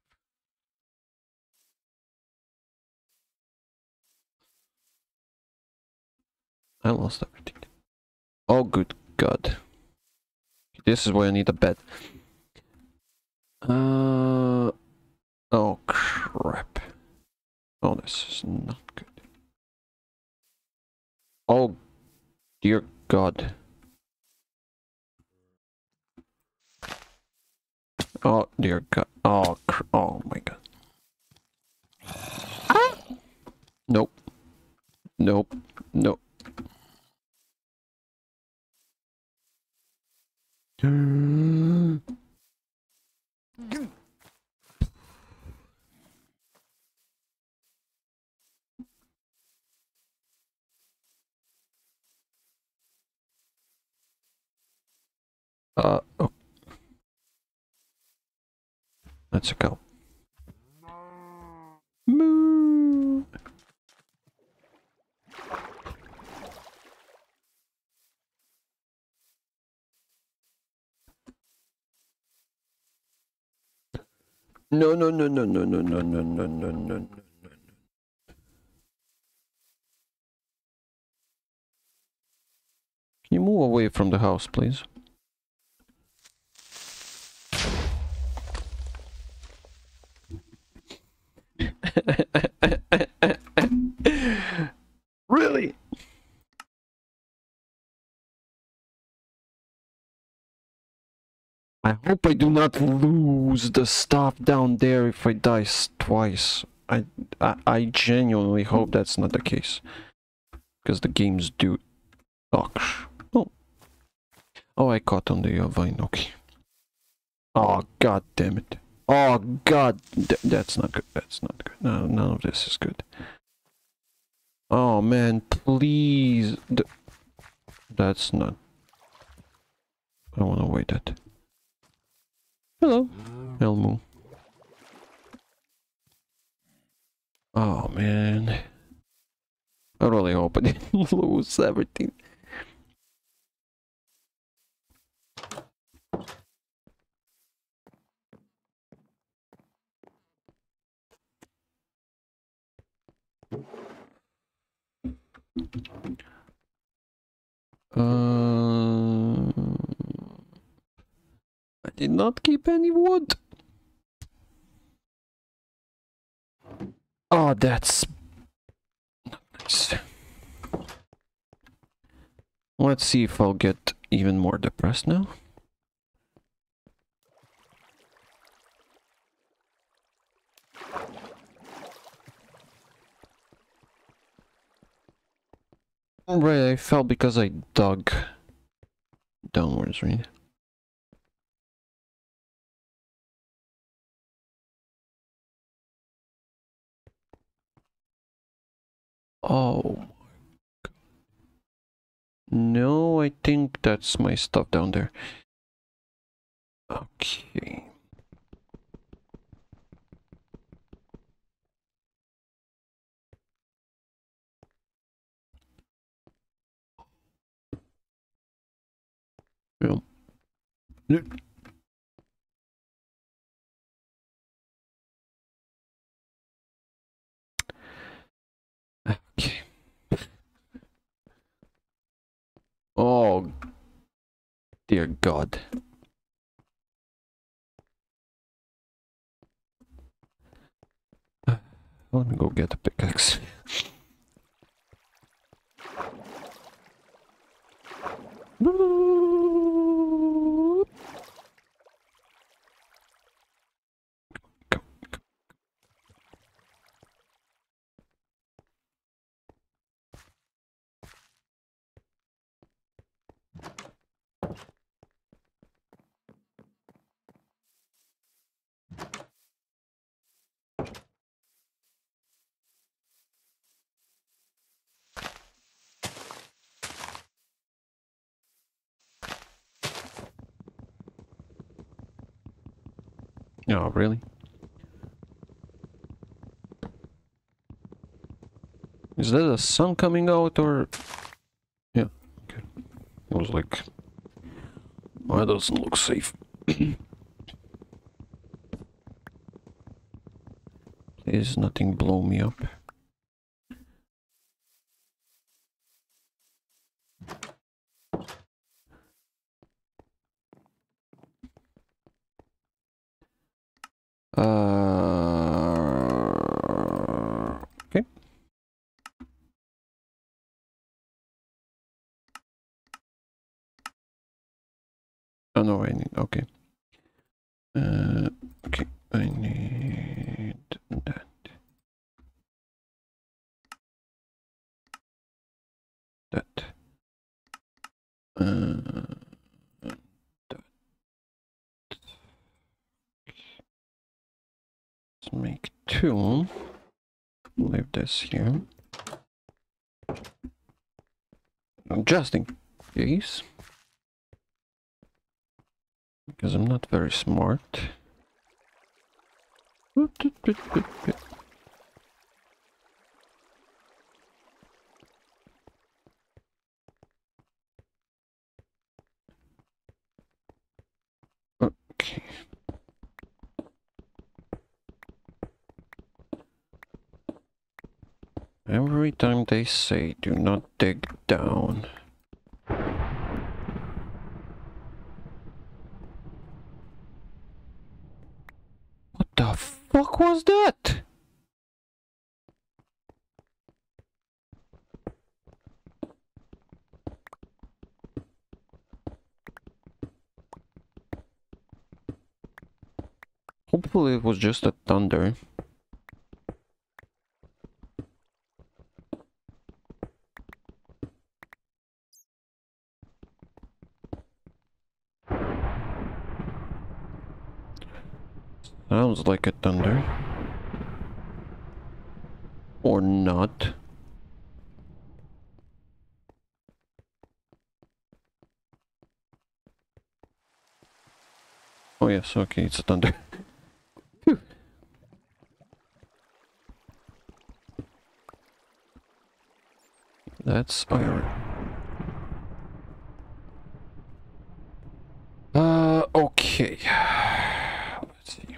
I lost everything. Oh, good God. This is why I need a bed. Uh. Oh, crap. Oh, this is not good. Oh, dear God. Oh, dear God. Oh, oh my God. Nope. Nope. Nope. Uh, oh. Let's go. No, no, no, no, no, no, no, no, no, no, no, no. Can you move away from the house, please? really? I hope I do not lose the stuff down there if I die twice. I, I I genuinely hope that's not the case. Because the games do... Oh, oh. I caught on the uh, vine, okay. Oh, god damn it. Oh god, Th- that's not good. That's not good. No, none of this is good. Oh man, please. Th- that's not. I want to wait that. Hello, Elmo. Oh man. I really hope I didn't lose everything. Uh... I did not keep any wood. Oh, that's nice. Let's see if I'll get even more depressed now. Right, I fell because I dug downwards, right? Oh. No, I think that's my stuff down there. Okay. Oh, dear God. Let me go get a pickaxe. Really? Is that the sun coming out or... Yeah, okay. I was like... Oh, that doesn't look safe. Please, nothing blow me up. Uh, okay. Oh no, I need. Okay. Uh, okay, I need that. That. Uh, that. Let's make two. Leave this here. Just in case. Because I'm not very smart. Every time they say do not dig down. What the fuck was that? Hopefully it was just a thunder. Sounds like a thunder. Or not. Oh yes, okay, it's a thunder. That's iron. Uh, okay. Let's see.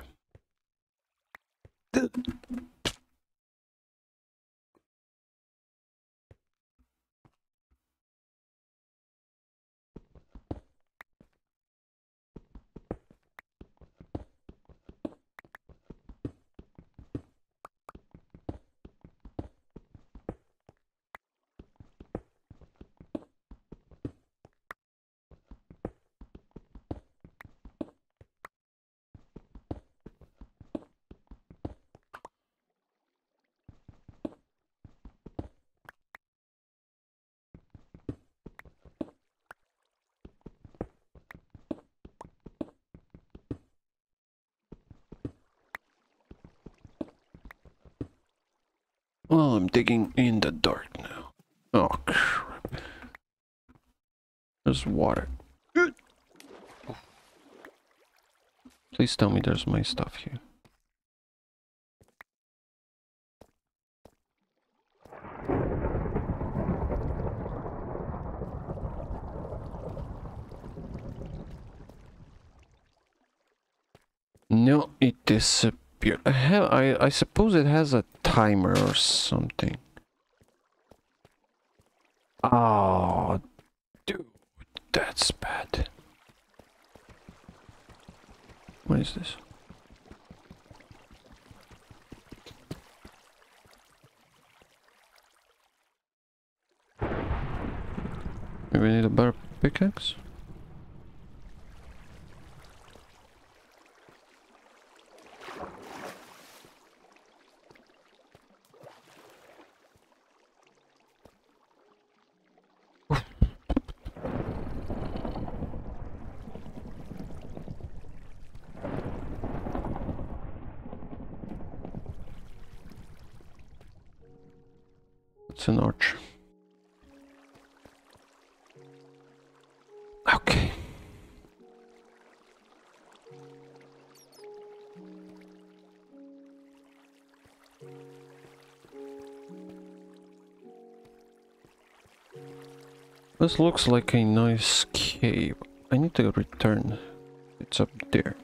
Well, I'm digging in the dark now. Oh, crap. There's water. Please tell me there's my stuff here. No, it disappeared. I have I I suppose it has a timer or something. This looks like a nice cave. I need to return. It's up there.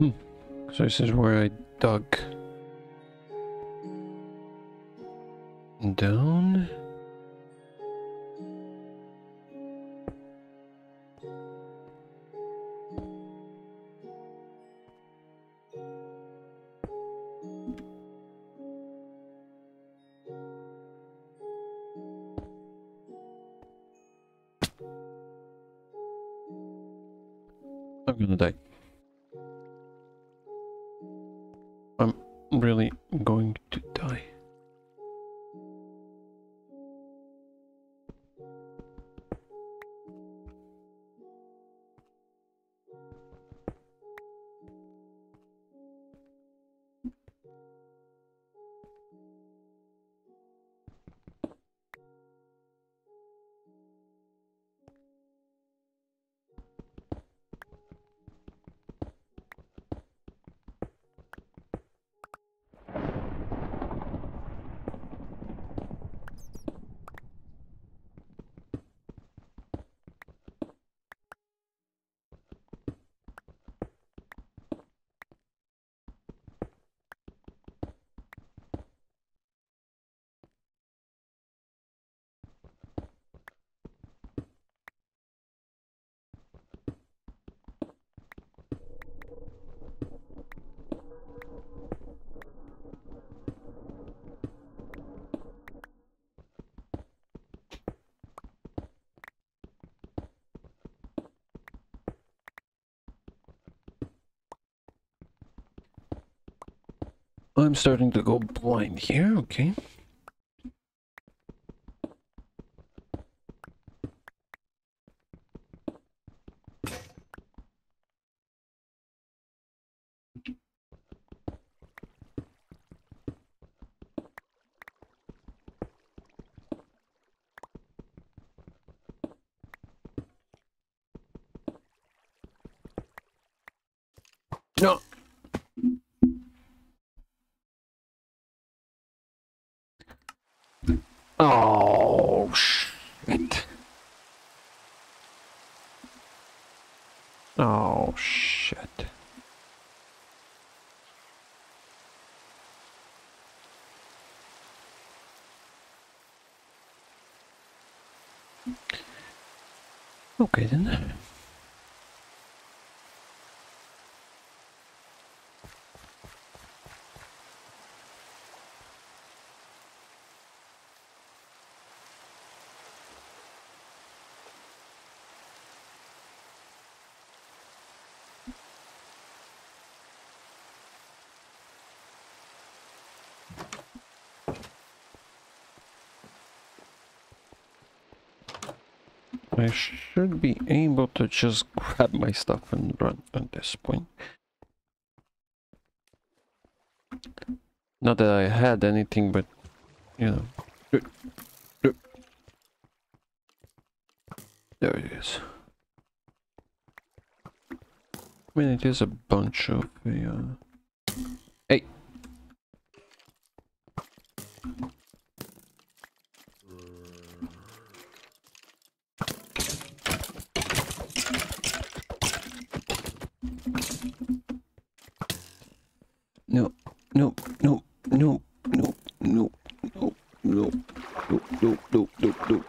Mhm. So this is where I dug down. I'm starting to go blind here, okay. No. Oh, shit. Oh, shit. Okay then. I should be able to just grab my stuff and run at this point. Not that I had anything, but you know. There it is. I mean, it is a bunch of uh... doop doop doop doop doop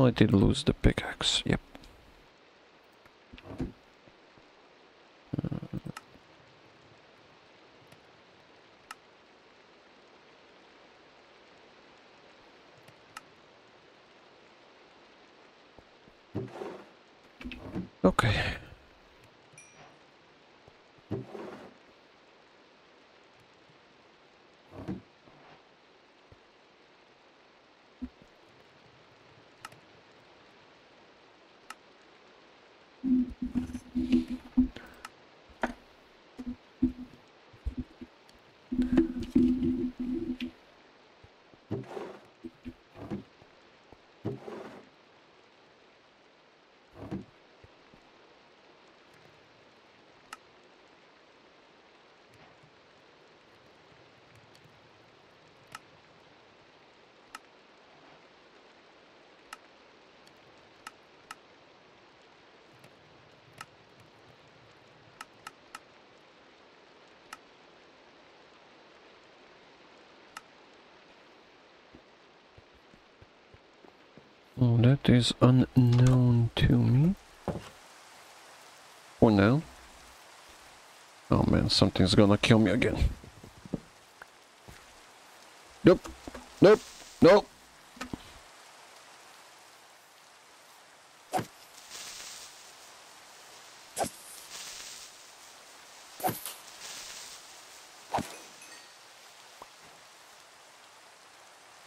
Well, I did lose the pickaxe, yep. Okay. Oh, that is unknown to me. Oh, For now. Oh man, something's gonna kill me again. Nope. Nope. Nope.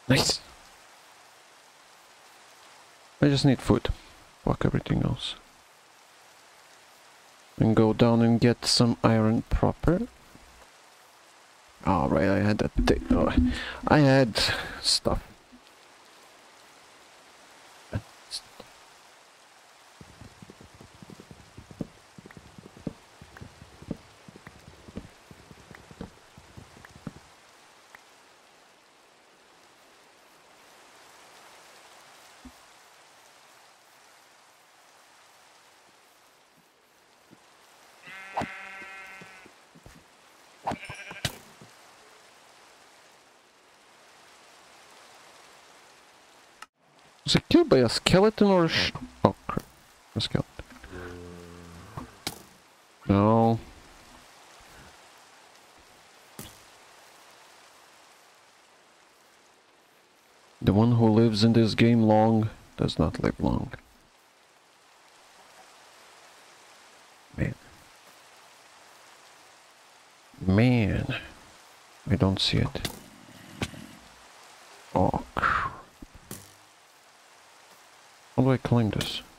Nice. I just need food. Fuck everything else. And go down and get some iron proper. All right, I had that. Oh, I had stuff. Skeleton or Oh, crap. A skeleton. No. The one who lives in this game long does not live long. Man. Man. I don't see it. Oh, crap. How do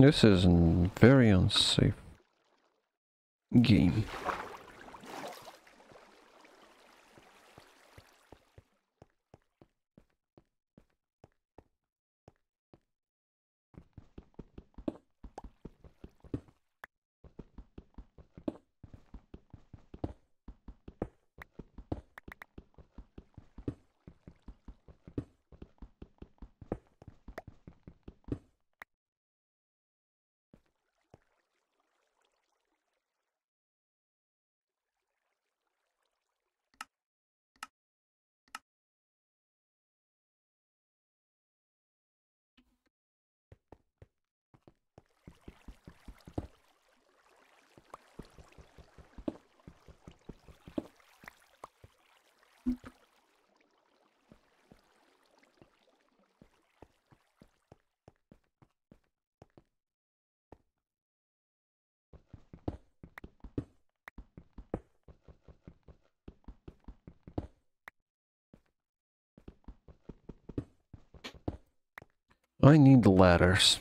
This is a very unsafe game. I need ladders.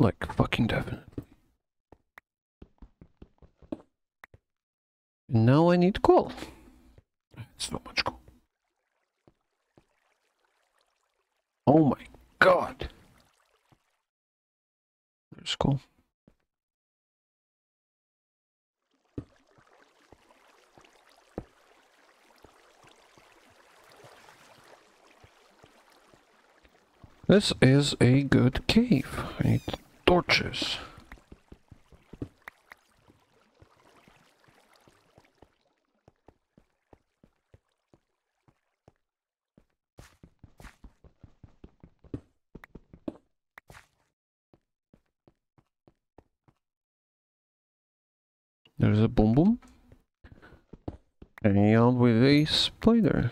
Like, fucking definite. Now I need coal. It's so much coal. Oh my god. There's coal. This is a good cave. I need torches. There's a boom boom. Out with a spider.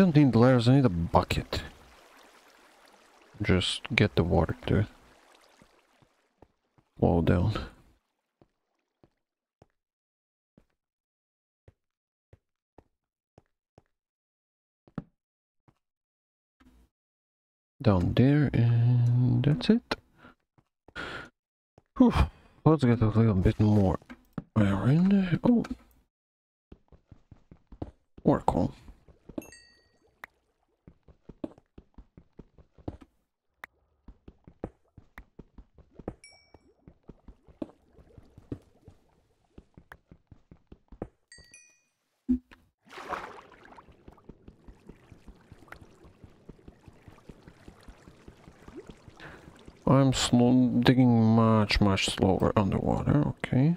Don't need ladders, I need a bucket. Just get the water to flow down. Down there, and that's it. Whew. Let's get a little bit more iron. Oh, work on. I'm slow digging much much slower underwater, okay.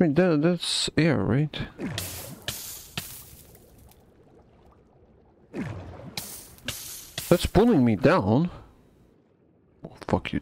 Wait, that, that's air, right? That's pulling me down. Oh, fuck you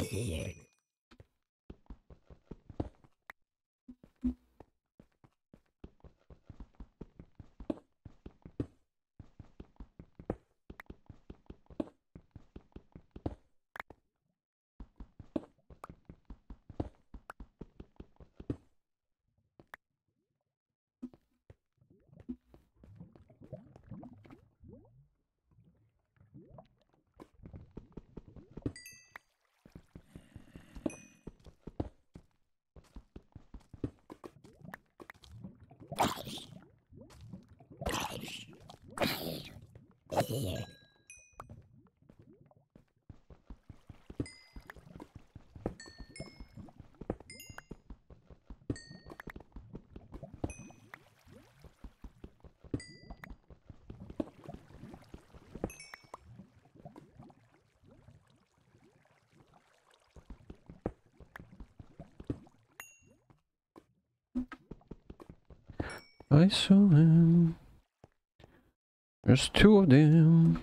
Yeah. Too. I saw him. There's two of them.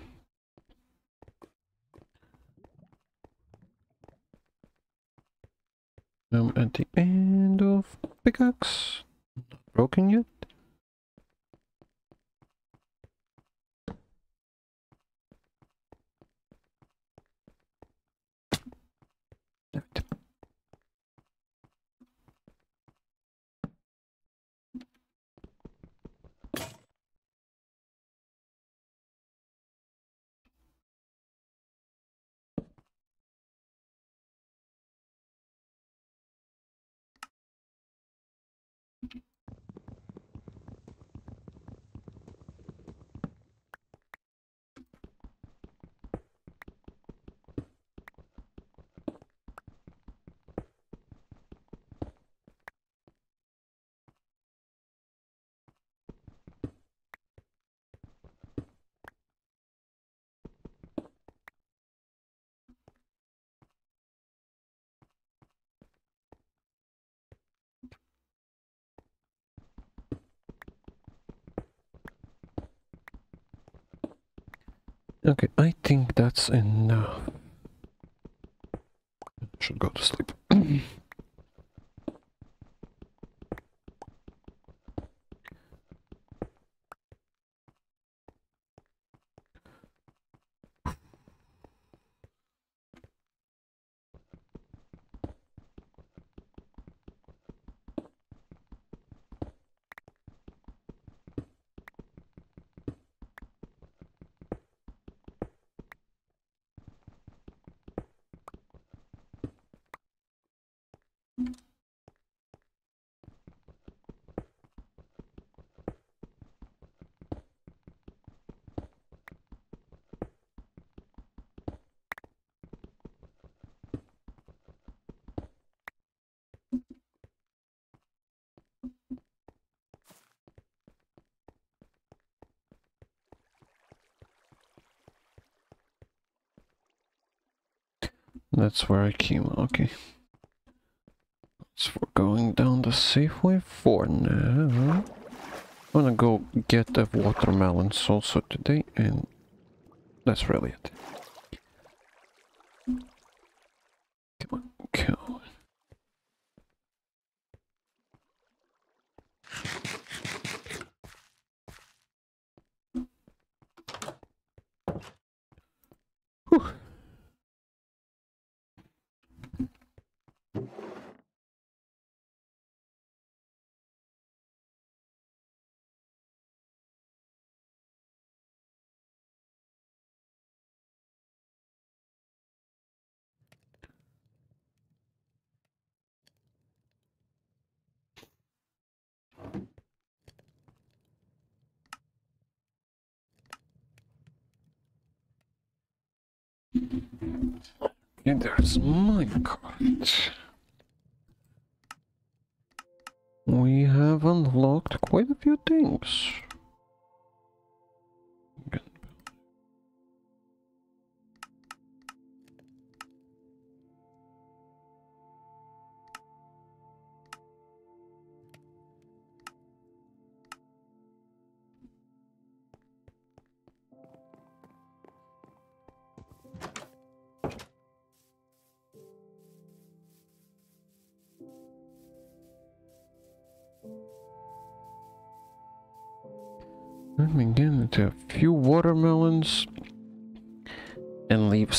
I'm at the end of pickaxe. Not broken yet. Okay, I think that's enough. Should go to sleep. That's where I came. Okay. So we're going down the safe way for now. I'm gonna go get the watermelons also today, and that's really it. Come on, go. Whew. And there's my card. We have unlocked quite a few things.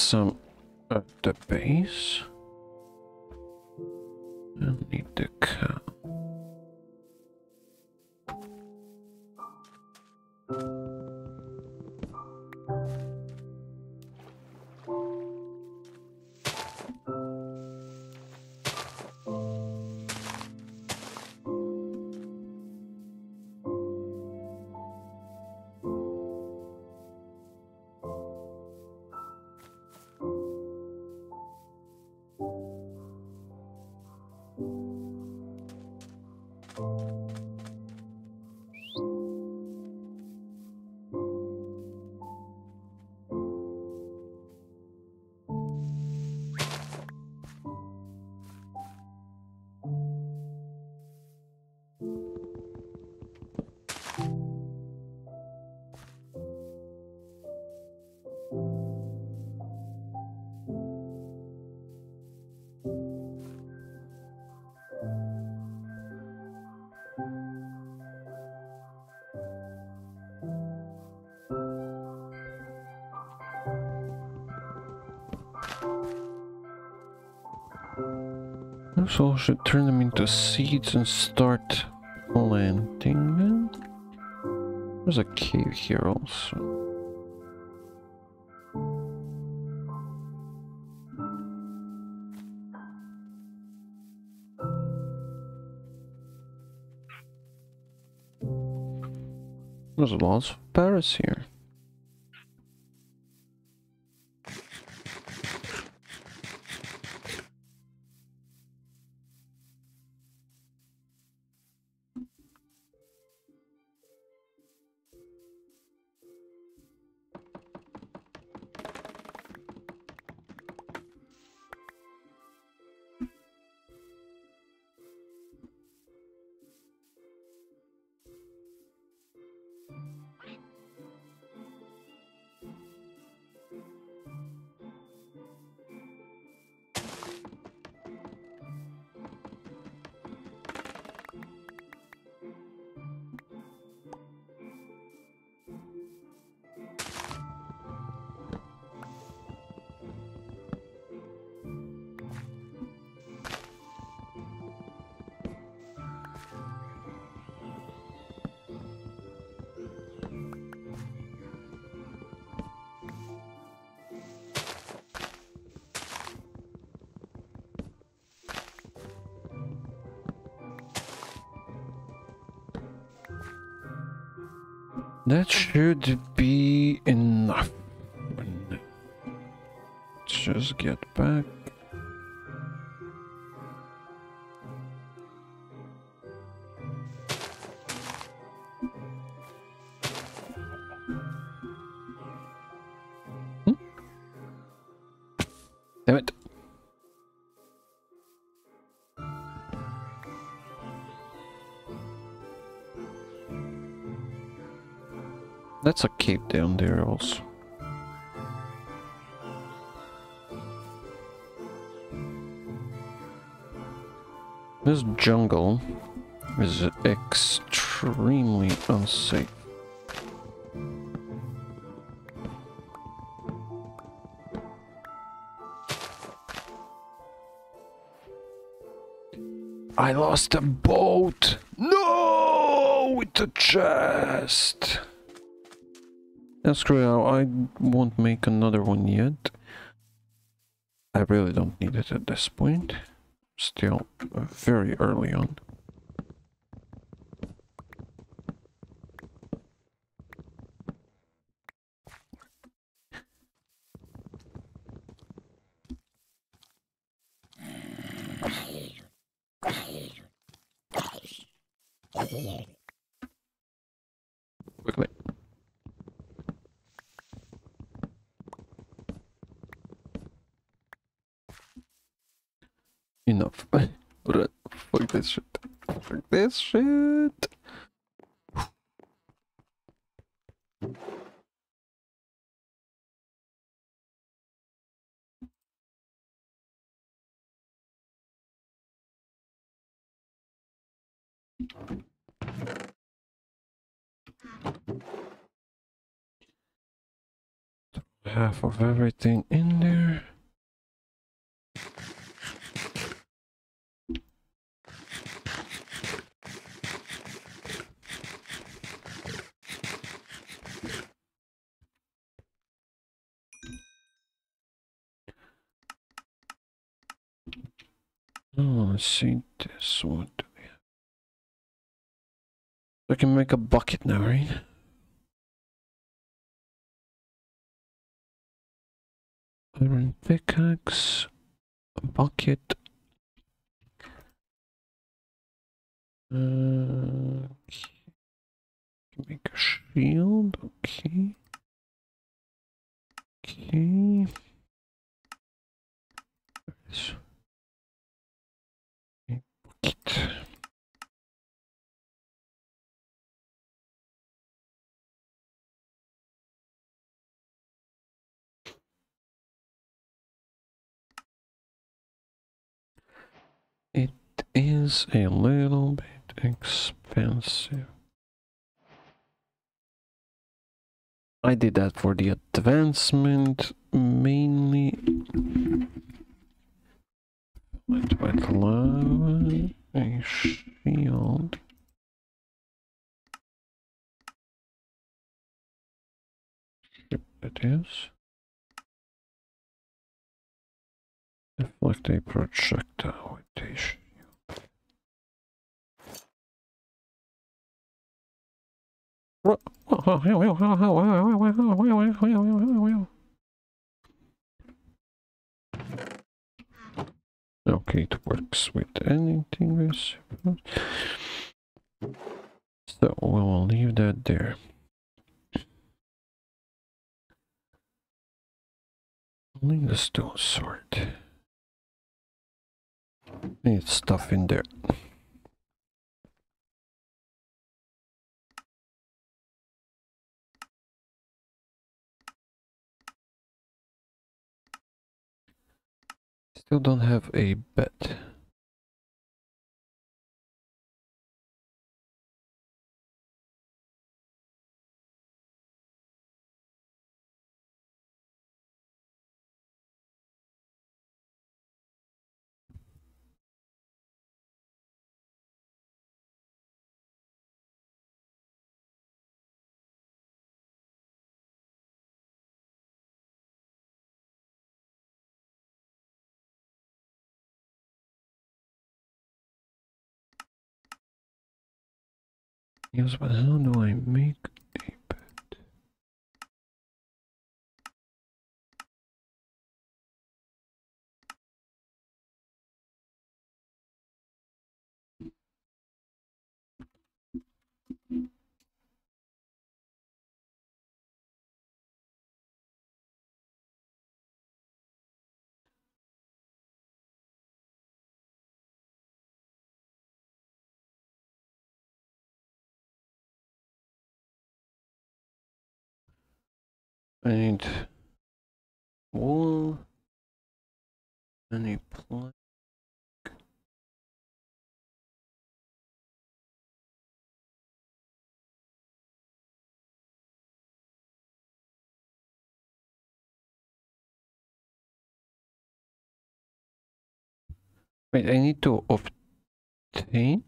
Some at the base. So should turn them into seeds and start planting them. There's a cave here also. There's lots of parrots here. That should be enough. Just get back. Jungle is extremely unsafe. I lost a boat! No! With the chest! Yeah, screw it, I won't make another one yet. I really don't need it at this point. Still uh, very early on. Quickly. Enough. Alright, fuck this shit. Fuck this shit. Half of everything in there. Oh, let's see this. What do we have? I can make a bucket now, right? Iron pickaxe, a bucket. Uh, okay. Make a shield, okay. Okay. There's a bucket. It is a little bit expensive. I did that for the advancement mainly. With with lava, a shield. Yep, it is. Deflect a projectile with a shield. What? Okay, it works with anything, I suppose. So we'll leave that there. Only the stone sword. Need stuff in there. Still don't have a bed. Yes, but how do I make I need wool. Any plank. Wait, I need to obtain?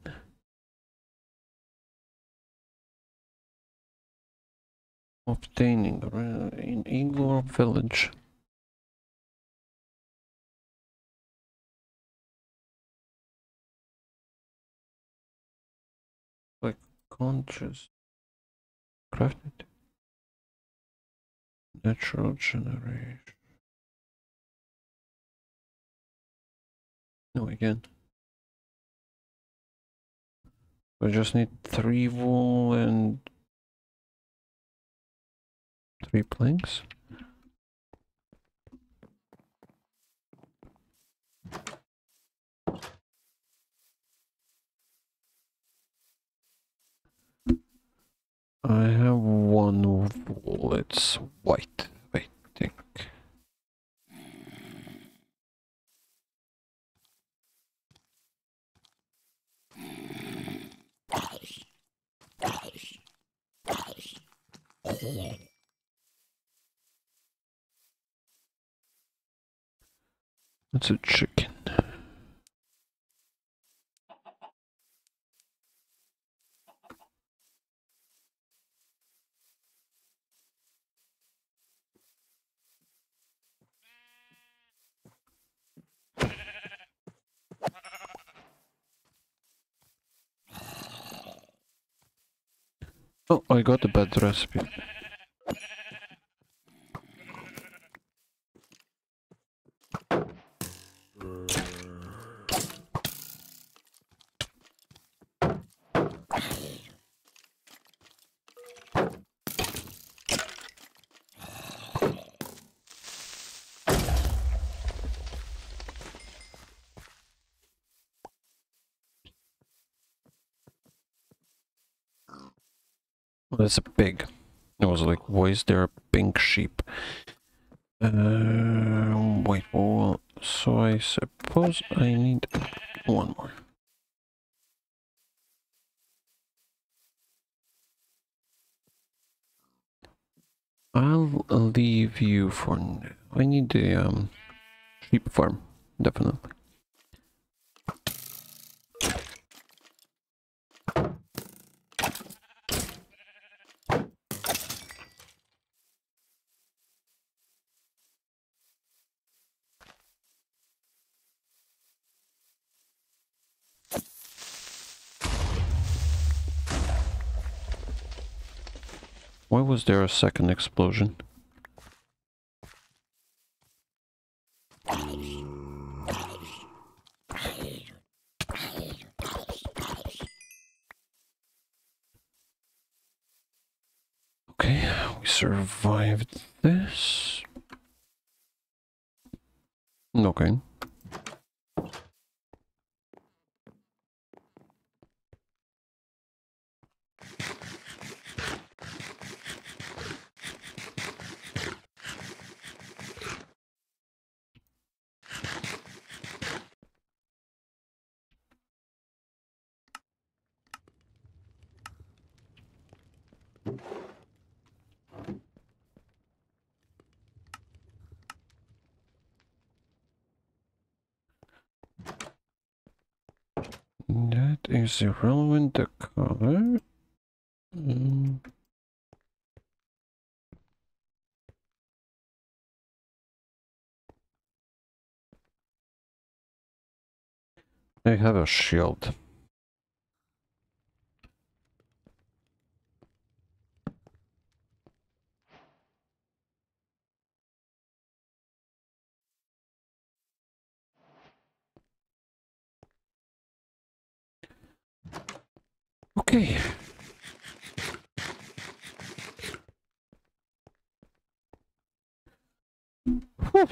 Obtaining in Igor village. Like conscious crafted natural generation. No, again. I just need three wool and three planks. I have one wool, it's white, I think. It's a chicken. Oh, I got a bad recipe. That's a pig. I was like, why is there a pink sheep? Uh, wait, well, so I suppose I need one more. I'll leave you for. I need the um, sheep farm, definitely. Why was there a second explosion? Okay, we survived this. Okay. That is irrelevant, the color. Mm. I have a shield. Okay. Whew.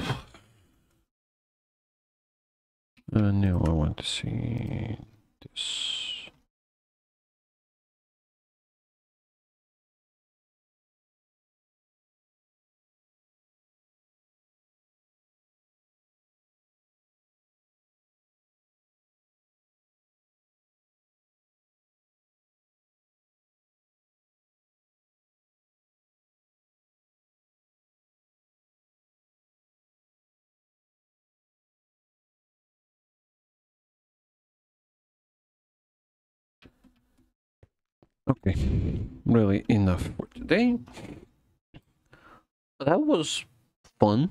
Uh, now I want to see this. Okay, really enough for today. That was fun.